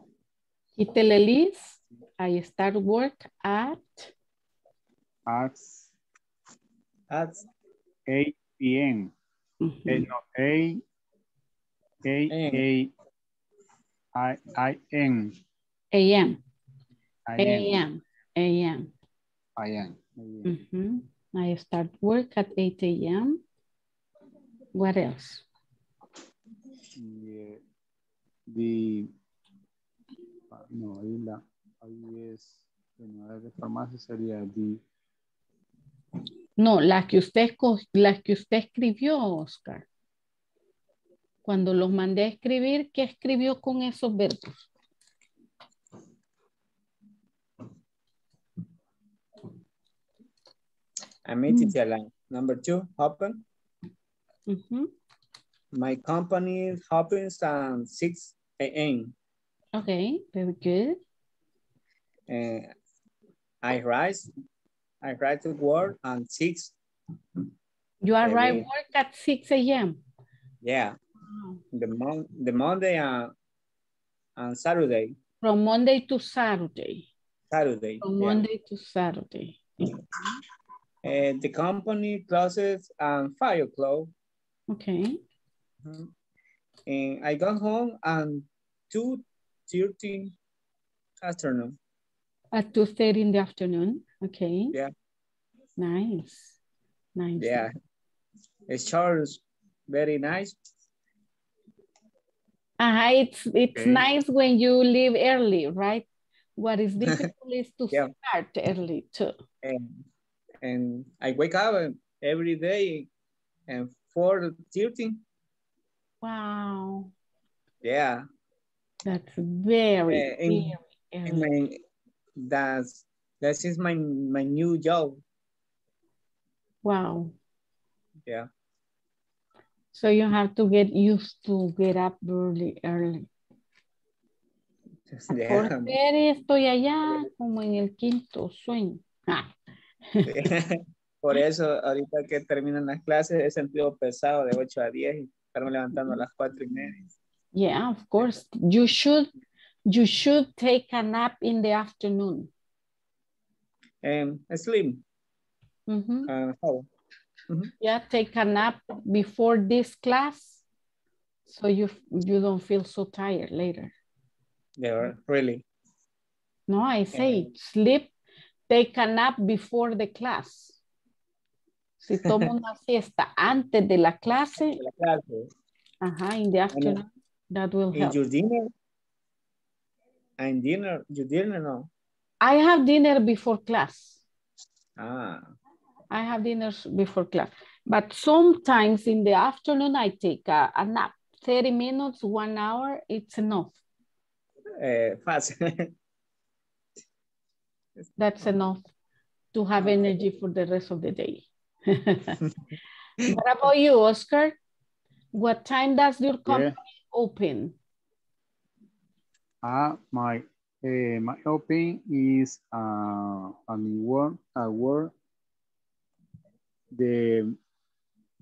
quítele Liz. I start work at at at 8 p.m. Eh, no, 8 8 8 I I a.m. I a.m. a.m. I am. Mhm. I start work at 8 a.m. What else? Yeah. The ah, no, ahí la ahí es bueno, la de farmacia sería the No, la que usted la que usted escribió, Oscar. Cuando los mandé a escribir, ¿qué escribió con esos verbos? I meet Mm. teacher line. Number two, open. Mhm. My company opens at 6 a.m. Okay, very good. Uh, I rise, I write to work at 6. You arrive work at 6 a.m. Yeah. The, mon the Monday and, and Saturday. From Monday to Saturday. Saturday. From yeah. Monday to Saturday. Uh, the company closes at 5 o'clock. Okay. Mhm. And I got home at 2.30 afternoon. At 2.30 in the afternoon. Okay. Yeah. Nice. Nice. Yeah. It's Charles, very nice. Uh, it's it's Okay. nice when you leave early, right? What is difficult is to Yeah. start early too. And, and I wake up every day and 4.30. Wow. Yeah. That's very, Eh, and- very and early. my, that's, that is my, my new job. Wow. Yeah. So you have to get used to get up really early. Por Yeah. ver estoy allá como en el quinto sueño. Ah. Por eso, ahorita que terminan las clases, he sentido pesado de 8 a 10 y estarme levantando a las 4 y media. Yeah, of course. You should you should take a nap in the afternoon. And sleep. Mhm. Uh, how? Yeah, take a nap before this class so you you don't feel so tired later. Yeah, really. No, I say sleep, take a nap before the class. Si toma una siesta antes de la clase, La clase. ajá, in the afternoon, that will And help. your dinner? And dinner, your dinner, no? I have dinner before class. Ah, I have dinners before class. But sometimes in the afternoon, I take a, a nap. 30 minutes, one hour, it's enough. eh, fácil. That's enough to have energy for the rest of the day. what about you, Oscar? What time does your company open? Uh, my uh, my open is uh, on work at work the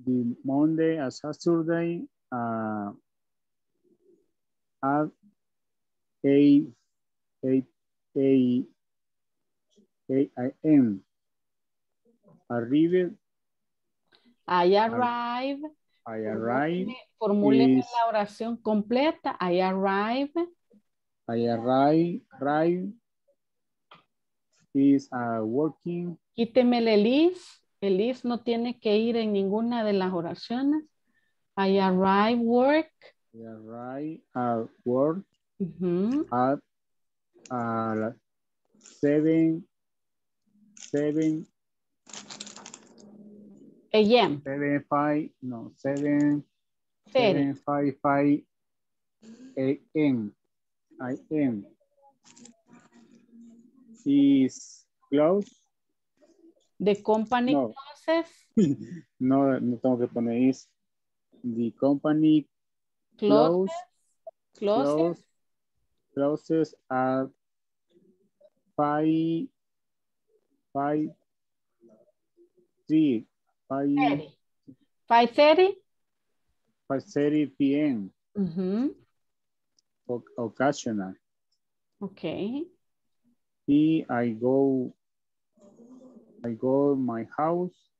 the Monday and Saturday uh, at eight eight eight eight a.m. Arrive I arrive. I arrive Formúleme is la oración completa. I arrive. I arrive arrive is uh, working Quíteme el Elis. Elis no tiene que ir en ninguna de las oraciones. I arrive work. I arrive at work Ujú. at uh, seven seven AM. Seven, five, no, seven, seven, five, five, a.m. I am. Is close? The company No. closes. No, no tengo que poner is. The company Closes. close, Closes. close, closes at five, five, three, five, Thirty. Five thirty. five thirty p.m. Mhm. O- Occasional. Okay. Y I go, I go my house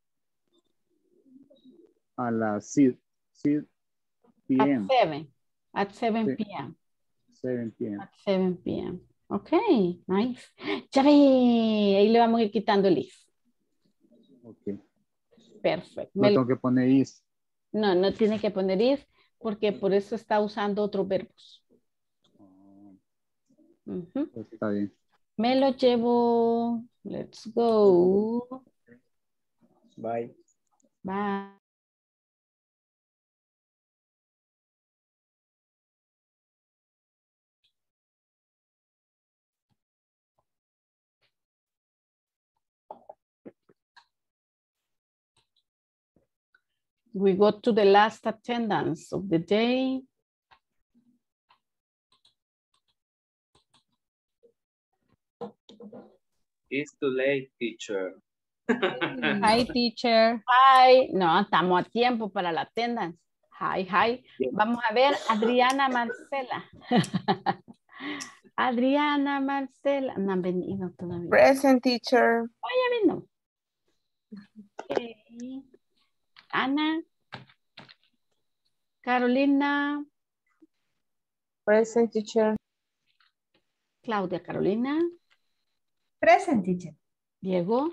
a las 6, 6 p.m. At seven. At seven Sí. p.m. 7 p.m. At 7 p.m. Okay, nice. Ya ve, ahí le vamos a ir quitando el is. Ok. Perfecto. No tengo que poner is. No, no tiene que poner is porque por eso está usando otros verbos. Ujú. Está bien. Me lo llevo. Let's go. Bye. Bye. We go to the last attendance of the day. It's too late, teacher. Hi, teacher. Hi. No, estamos a tiempo para la attendance. Hi, hi. Vamos a ver, Adriana Marcela. Adriana Marcela. No han venido todavía. Present teacher. Oh, ya vino. Ok. Ana. Carolina. Present teacher. Claudia Carolina. Present teacher. Diego.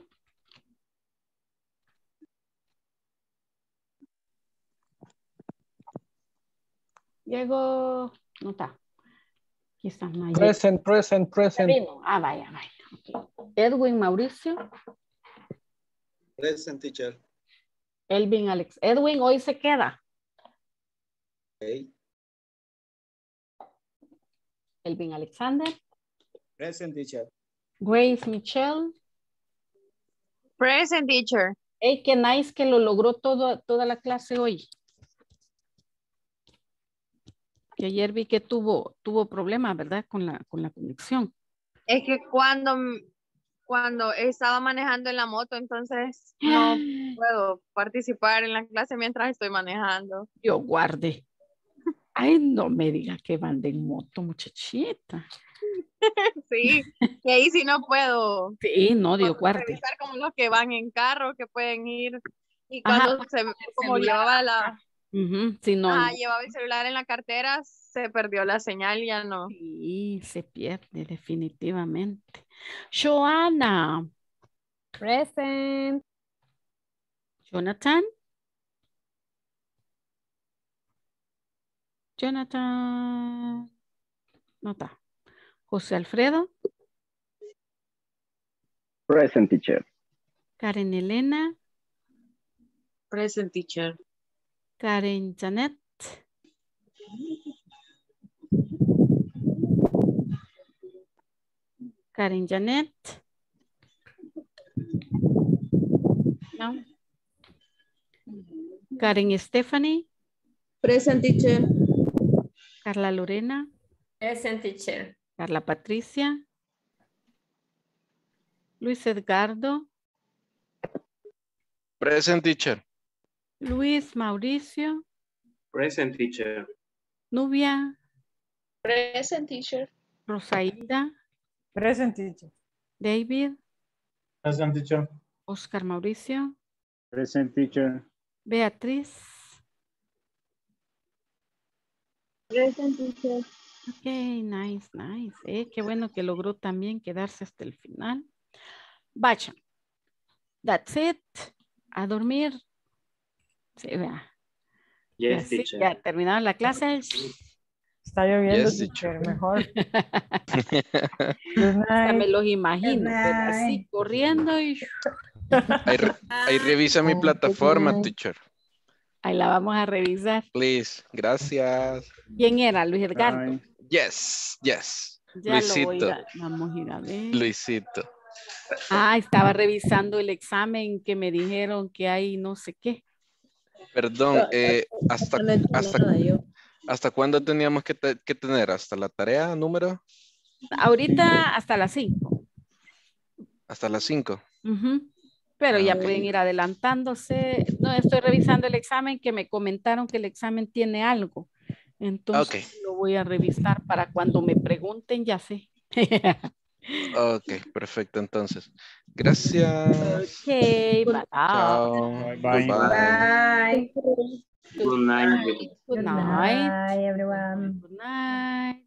Diego. No está. Aquí está Maya. Present, present, present. Ah, vaya, vaya. Edwin Mauricio. Present teacher. Elvin Alex. Edwin hoy se queda. Okay. Elvin Alexander. Present teacher. Grace Michelle. Present teacher. Hey, qué nice que lo logró todo, toda la clase hoy. Que ayer vi que tuvo, tuvo problemas, ¿verdad? Con la, con la conexión. Es que cuando, cuando estaba manejando en la moto, entonces no puedo participar en la clase mientras estoy manejando. Yo guarde. Ay, no me diga que van de moto, muchachita. Sí, y ahí sí no puedo. Sí, no, Dios guarde. Revisar como los que van en carro, que pueden ir. Y Ajá, cuando se, como celular, llevaba la, Ujú, Sí, no. ajá, no. llevaba el celular en la cartera, se perdió la señal, ya no. Sí, se pierde definitivamente. Joana. Present. Jonathan. Jonathan. No está. José Alfredo. Present teacher. Karen Elena. Present teacher. Karen Janet. Karen Janet. No. Karen Stephanie. Present teacher. Carla Lorena. Present teacher. Carla Patricia. Luis Edgardo. Present teacher. Luis Mauricio. Present teacher. Nubia. Present teacher. Rosaida. Present teacher. David. Present teacher. Oscar Mauricio. Present teacher. Beatriz. Present teacher. Ok, nice, nice. Eh, qué bueno que logró también quedarse hasta el final. Vaya. That's it. A dormir. Sí, vea. Yes, así, ya terminaron la clase. Está lloviendo, Yes, teacher, mejor. Hasta me los imagino, así corriendo y Ahí, re- ahí revisa mi plataforma, teacher. Ahí la vamos a revisar. Please. Gracias. ¿Quién era? Luis Edgardo. Yes, yes. Ya lo voy Luisito. a, vamos a ir a ver. Luisito. Ah, estaba revisando el examen que me dijeron que hay no sé qué. Perdón, eh, ¿hasta, hasta. ¿hasta cuándo teníamos que, te- que tener? ¿Hasta la tarea número? Ahorita hasta las 5. Hasta las 5. Pero ya Ah, pueden ir adelantándose. No, estoy revisando el examen que me comentaron que el examen tiene algo. Entonces lo voy a revisar para cuando me pregunten, ya sé. Ok, perfecto, entonces. Gracias. ok, bye. Chao. Bye, bye. Bye. Good night. Good night. Bye, everyone. Good night.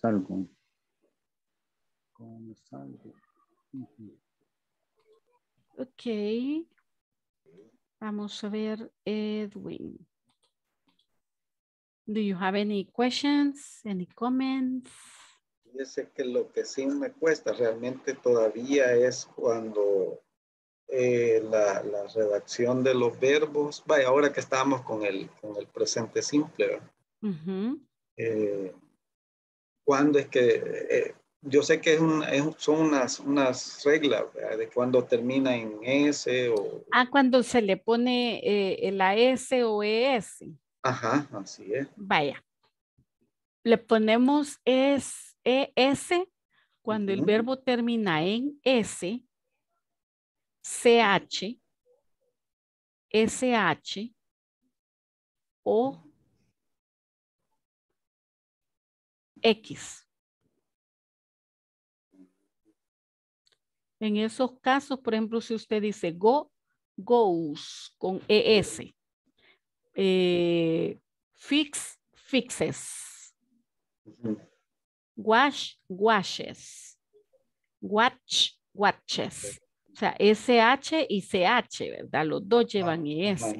Salgo. ¿Cómo salgo? Ujú. Vamos a ver, Edwin. Do you have any questions, any comments? Fíjese que lo que sí me cuesta realmente todavía es cuando eh, la, la redacción de los verbos, vaya, ahora que estábamos con el, con el presente simple, eh, cuando es que, eh, yo sé que es un- es- son unas, unas reglas ¿verdad? de cuando termina en S o, Ah, cuando se le pone eh, la S o ES. ajá, así es. Vaya. Le ponemos es, ES cuando el verbo termina en S, CH, SH o X. En esos casos, por ejemplo, si usted dice go, goes con ES. Eh, fix, fixes. Wash, washes. Watch, watches. O sea, SH y CH, ¿verdad? Los dos llevan ES.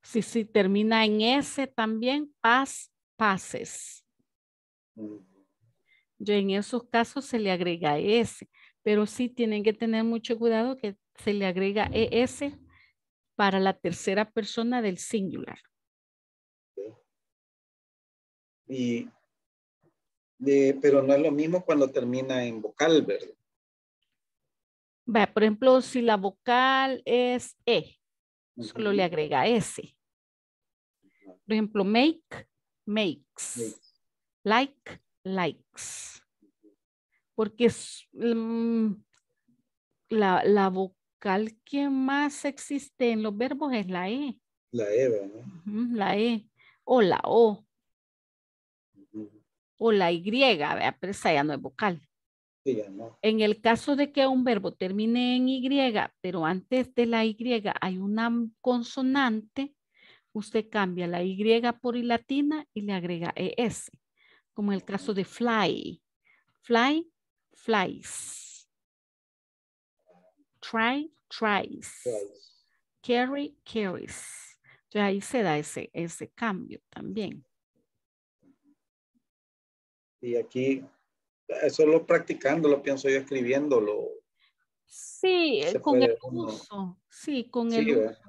Si, si termina en S también, pass, passes. Yo en esos casos se le agrega ES, pero sí tienen que tener mucho cuidado que se le agrega ES para la tercera persona del singular. Y, de- pero no es lo mismo cuando termina en vocal, ¿verdad? Vea, por ejemplo, si la vocal es E, solo le agrega S. Por ejemplo, make, makes. Like, likes. Porque es, mm, la, la vocal que más existe en los verbos es la E. La E, ¿verdad? La E. O la O. O la Y, vea, pero esa ya no es vocal. Sí, ya no. En el caso de que un verbo termine en Y, pero antes de la Y hay una consonante, usted cambia la Y por I latina y le agrega ES, como el caso de fly. Fly, flies. Try, tries. Carry, carries. Entonces ahí se da ese, ese cambio también. Y aquí, solo practicándolo, pienso yo, escribiéndolo. Sí, eh, Se con el uno- uso, sí, con Sí, el uso,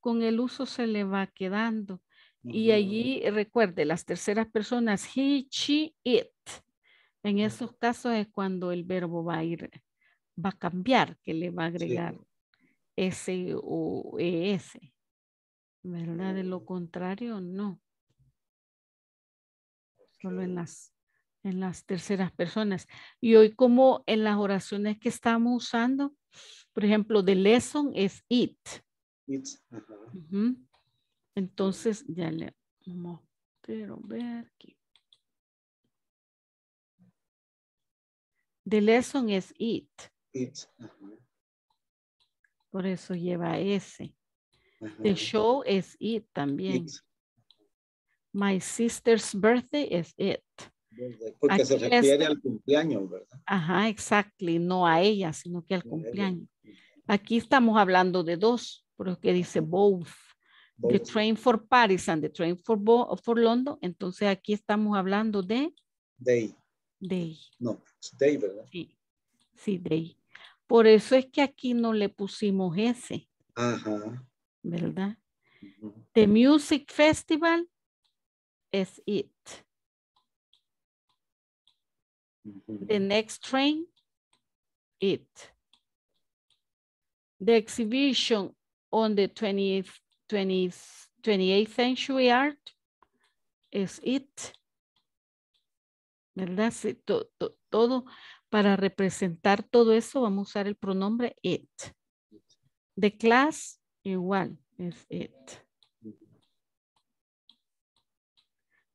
con el uso se le va quedando. Y allí recuerde las terceras personas, he, she, it. En esos casos es cuando el verbo va a ir, va a cambiar, que le va a agregar S o ES. ¿Verdad? De lo contrario, no. Solo en las, en las terceras personas. Y hoy como en las oraciones que estamos usando, por ejemplo, the lesson es it. It's, ajá. Ujú. Entonces, ya le vamos, quiero ver aquí. The lesson es it, ajá, por eso lleva S. The show es it también. My sister's birthday es it. Porque se refiere al cumpleaños, ¿verdad? Ajá, exactly, no a ella, sino que al cumpleaños. Aquí estamos hablando de dos, porque dice both. The train for Paris and the train for, Bo- for London. Entonces aquí estamos hablando de. They. No, day, ¿verdad? Sí. Sí, they. Por eso es que aquí no le pusimos ese, Ajá. ¿verdad? The Music Festival es it. The next train, it. The exhibition on the 20th, 20th, 28th century art es it. ¿Verdad? Sí, to- to- todo para representar todo eso vamos a usar el pronombre it. The class igual es it.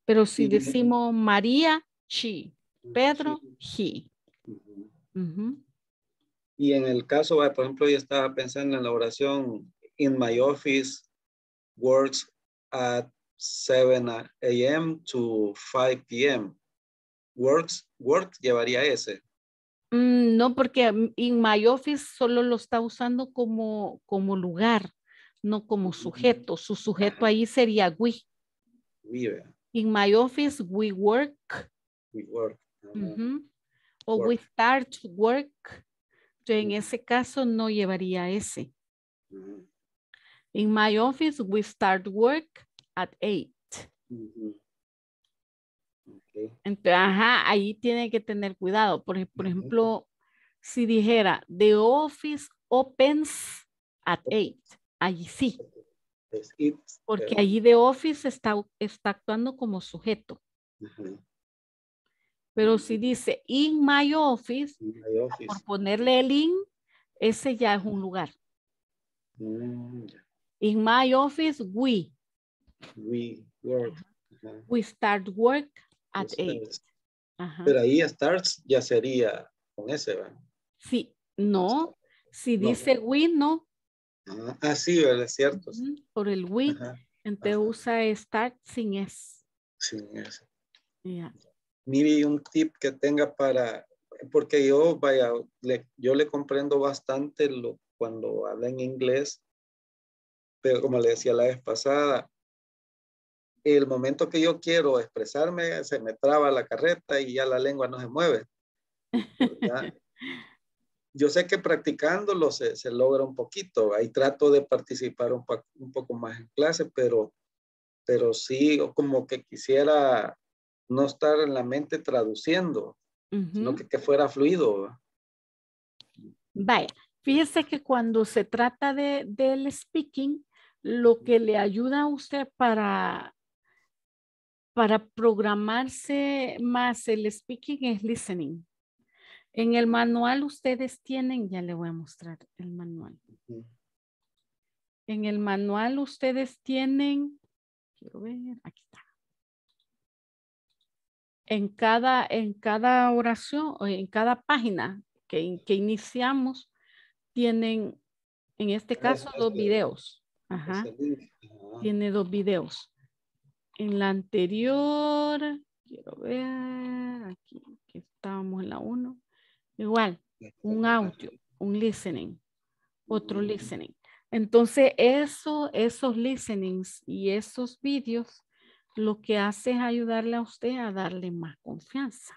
Pero si decimos María, she. Pedro, he. Y en el caso, por ejemplo, yo estaba pensando en la oración, in my office works at 7 a.m. to 5 p.m. Works, work llevaría ese. Mm, No, porque mm, in my office solo lo está usando como, como lugar, no como sujeto. Su sujeto ahí sería we. We, In my office we work. we work. O we start work. Entonces, en ese caso no llevaría ese. Ujú, In my office we start work at 8. ujú. Entonces, ajá, ahí tiene que tener cuidado. Por, por ejemplo, si dijera, the office opens at 8, allí sí, porque allí the office está, está actuando como sujeto. Pero si dice in my office, In my office. por ponerle el in, ese ya es un lugar. Mm. In my office, we, We work. We start work at Yes, 8. yes. Ajá. Pero ahí starts ya sería con ese, ¿va? Sí, no, si No. dice we, no, Ah, ah, sí, ¿verdad? es cierto. sí. Ujú, por el we, Ajá. entonces usa start sin es. Sin ese. Ya. Mire, un tip que tenga para, porque yo, vaya, le- yo le comprendo bastante lo, cuando habla en inglés, pero como le decía la vez pasada, el momento que yo quiero expresarme, se me traba la carreta y ya la lengua no se mueve. ¿verdad? yo sé que practicándolo se, se logra un poquito, ahí trato de participar un, poco más en clase, pero, pero sí, como que quisiera no estar en la mente traduciendo, sino Ujú. que, que fuera fluido. ¿va? Vaya, fíjese que cuando se trata de, del speaking, lo que le ayuda a usted para, para programarse más el speaking es listening. En el manual ustedes tienen, ya le voy a mostrar el manual. En el manual ustedes tienen, quiero ver, aquí está. En cada, en cada oración en cada página que, que iniciamos, tienen, en este caso, es- dos es- videos. Ajá. Ah, Tiene dos videos. En la anterior, quiero ver, aquí que estábamos en la 1. Igual, un audio, un listening, otro listening. Entonces, eso, esos listenings y esos vídeos, lo que hace es ayudarle a usted a darle más confianza.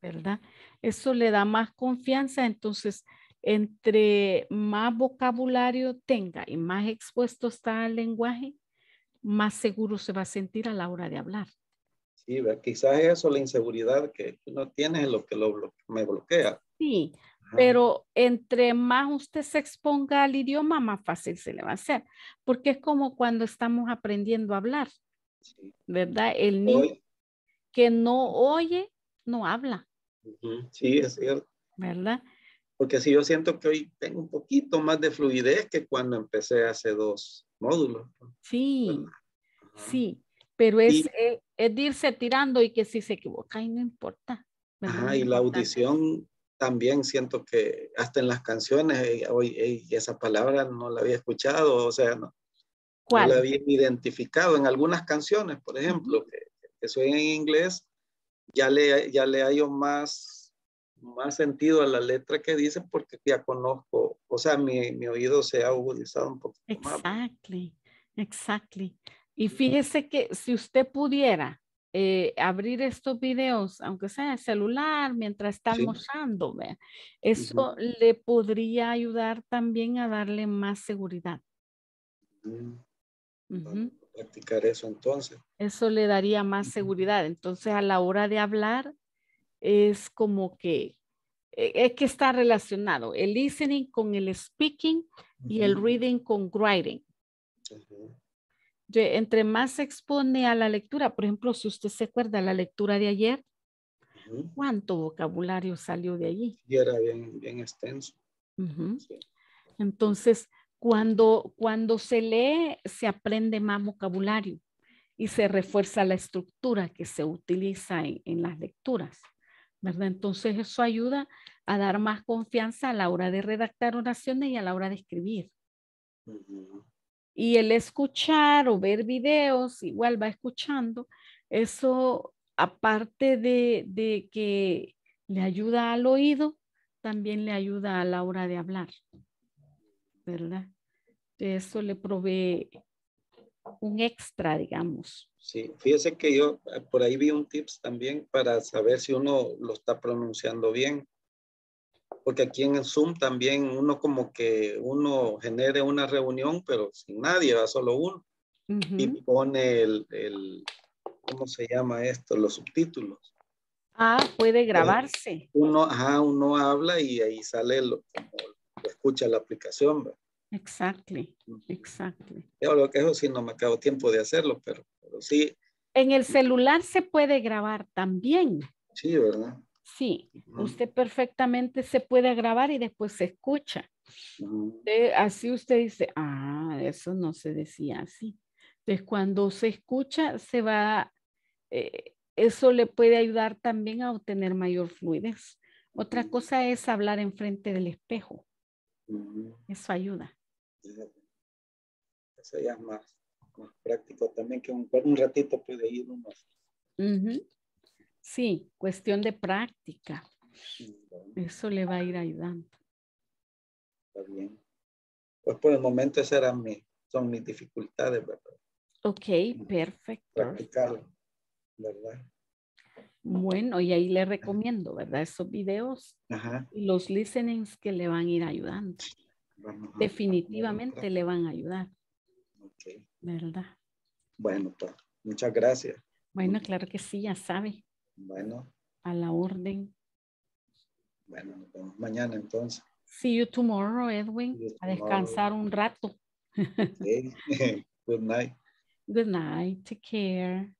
¿verdad? Eso le da más confianza, entonces, entre más vocabulario tenga y más expuesto está al lenguaje, más seguro se va a sentir a la hora de hablar. Sí, quizás eso, la inseguridad que uno tiene es lo que lo me bloquea. Sí, Ajá. pero entre más usted se exponga al idioma, más fácil se le va a hacer, porque es como cuando estamos aprendiendo a hablar, Sí. ¿verdad? El niño Hoy- que no oye, no habla, sí, es cierto. ¿verdad? Porque sí, yo siento que hoy tengo un poquito más de fluidez que cuando empecé hace dos módulos. Sí, sí, pero es, Y- eh, es de irse tirando y que si se equivoca y no importa. Ajá, y la audición también siento que hasta en las canciones, eh, hoy ey, esa palabra no la había escuchado, o sea, no, la había identificado en algunas canciones, por ejemplo, que, que soy en inglés, ya le, ya le hallo más, más sentido a la letra que dice porque ya conozco, o sea, mi, mi oído se ha agudizado un más. Exactly, exactly. Y fíjese que si usted pudiera eh, abrir estos videos, aunque sea en el celular, mientras está Sí. almorzando, vea, eso le podría ayudar también a darle más seguridad. Mm, Ujú. Practicar eso entonces. Eso le daría más seguridad. Entonces, a la hora de hablar, es como que eh, es que está relacionado el listening con el speaking y el reading con writing. De- entre más se expone a la lectura, por ejemplo, si usted se acuerda la lectura de ayer, ¿cuánto vocabulario salió de allí? Y era bien, bien extenso. Entonces, cuando, cuando se lee, se aprende más vocabulario y se refuerza la estructura que se utiliza en, en las lecturas, ¿verdad? Entonces, eso ayuda a dar más confianza a la hora de redactar oraciones y a la hora de escribir. Y el escuchar o ver videos, igual va escuchando, eso aparte de, de que le ayuda al oído, también le ayuda a la hora de hablar, ¿verdad? Eso le provee un extra, digamos. Sí, fíjese que yo eh, por ahí vi un tips también para saber si uno lo está pronunciando bien. Porque aquí en el Zoom también uno como que uno genere una reunión, pero sin nadie, va solo uno. Y pone el, el, ¿cómo se llama esto? Los subtítulos. Ah, puede grabarse. Uno, ajá, uno habla y ahí sale lo, como lo escucha la aplicación. ¿verdad? Exactly, exactly. Yo lo que eso sí no me acabo tiempo de hacerlo, pero, pero sí, En el celular se puede grabar también. sí, ¿verdad? Sí, usted perfectamente se puede grabar y después se escucha. Usted- así usted dice, ah, eso no se decía así. Entonces, cuando se escucha, se va, eh, eso le puede ayudar también a obtener mayor fluidez. Otra cosa es hablar enfrente del espejo. Eso ayuda. Eso ya es más, más práctico también que un, un ratito puede ir uno. Ujú. Sí, cuestión de práctica. Eso le va a ir ayudando. Está bien. Pues por el momento esas eran mis, son mis dificultades, ¿verdad? Ok, perfecto. Practicarlo, ¿verdad? Bueno, y ahí le recomiendo, ¿verdad? Esos videos Ajá. y los listenings que le van a ir ayudando. Vamos Definitivamente le van a ayudar. ¿verdad? Bueno, pues muchas gracias. Bueno, claro que sí, ya sabe, Bueno, a la orden. bueno, nos vemos mañana entonces. See you tomorrow, Edwin. You A descansar un rato. Good night. Good night. Take care.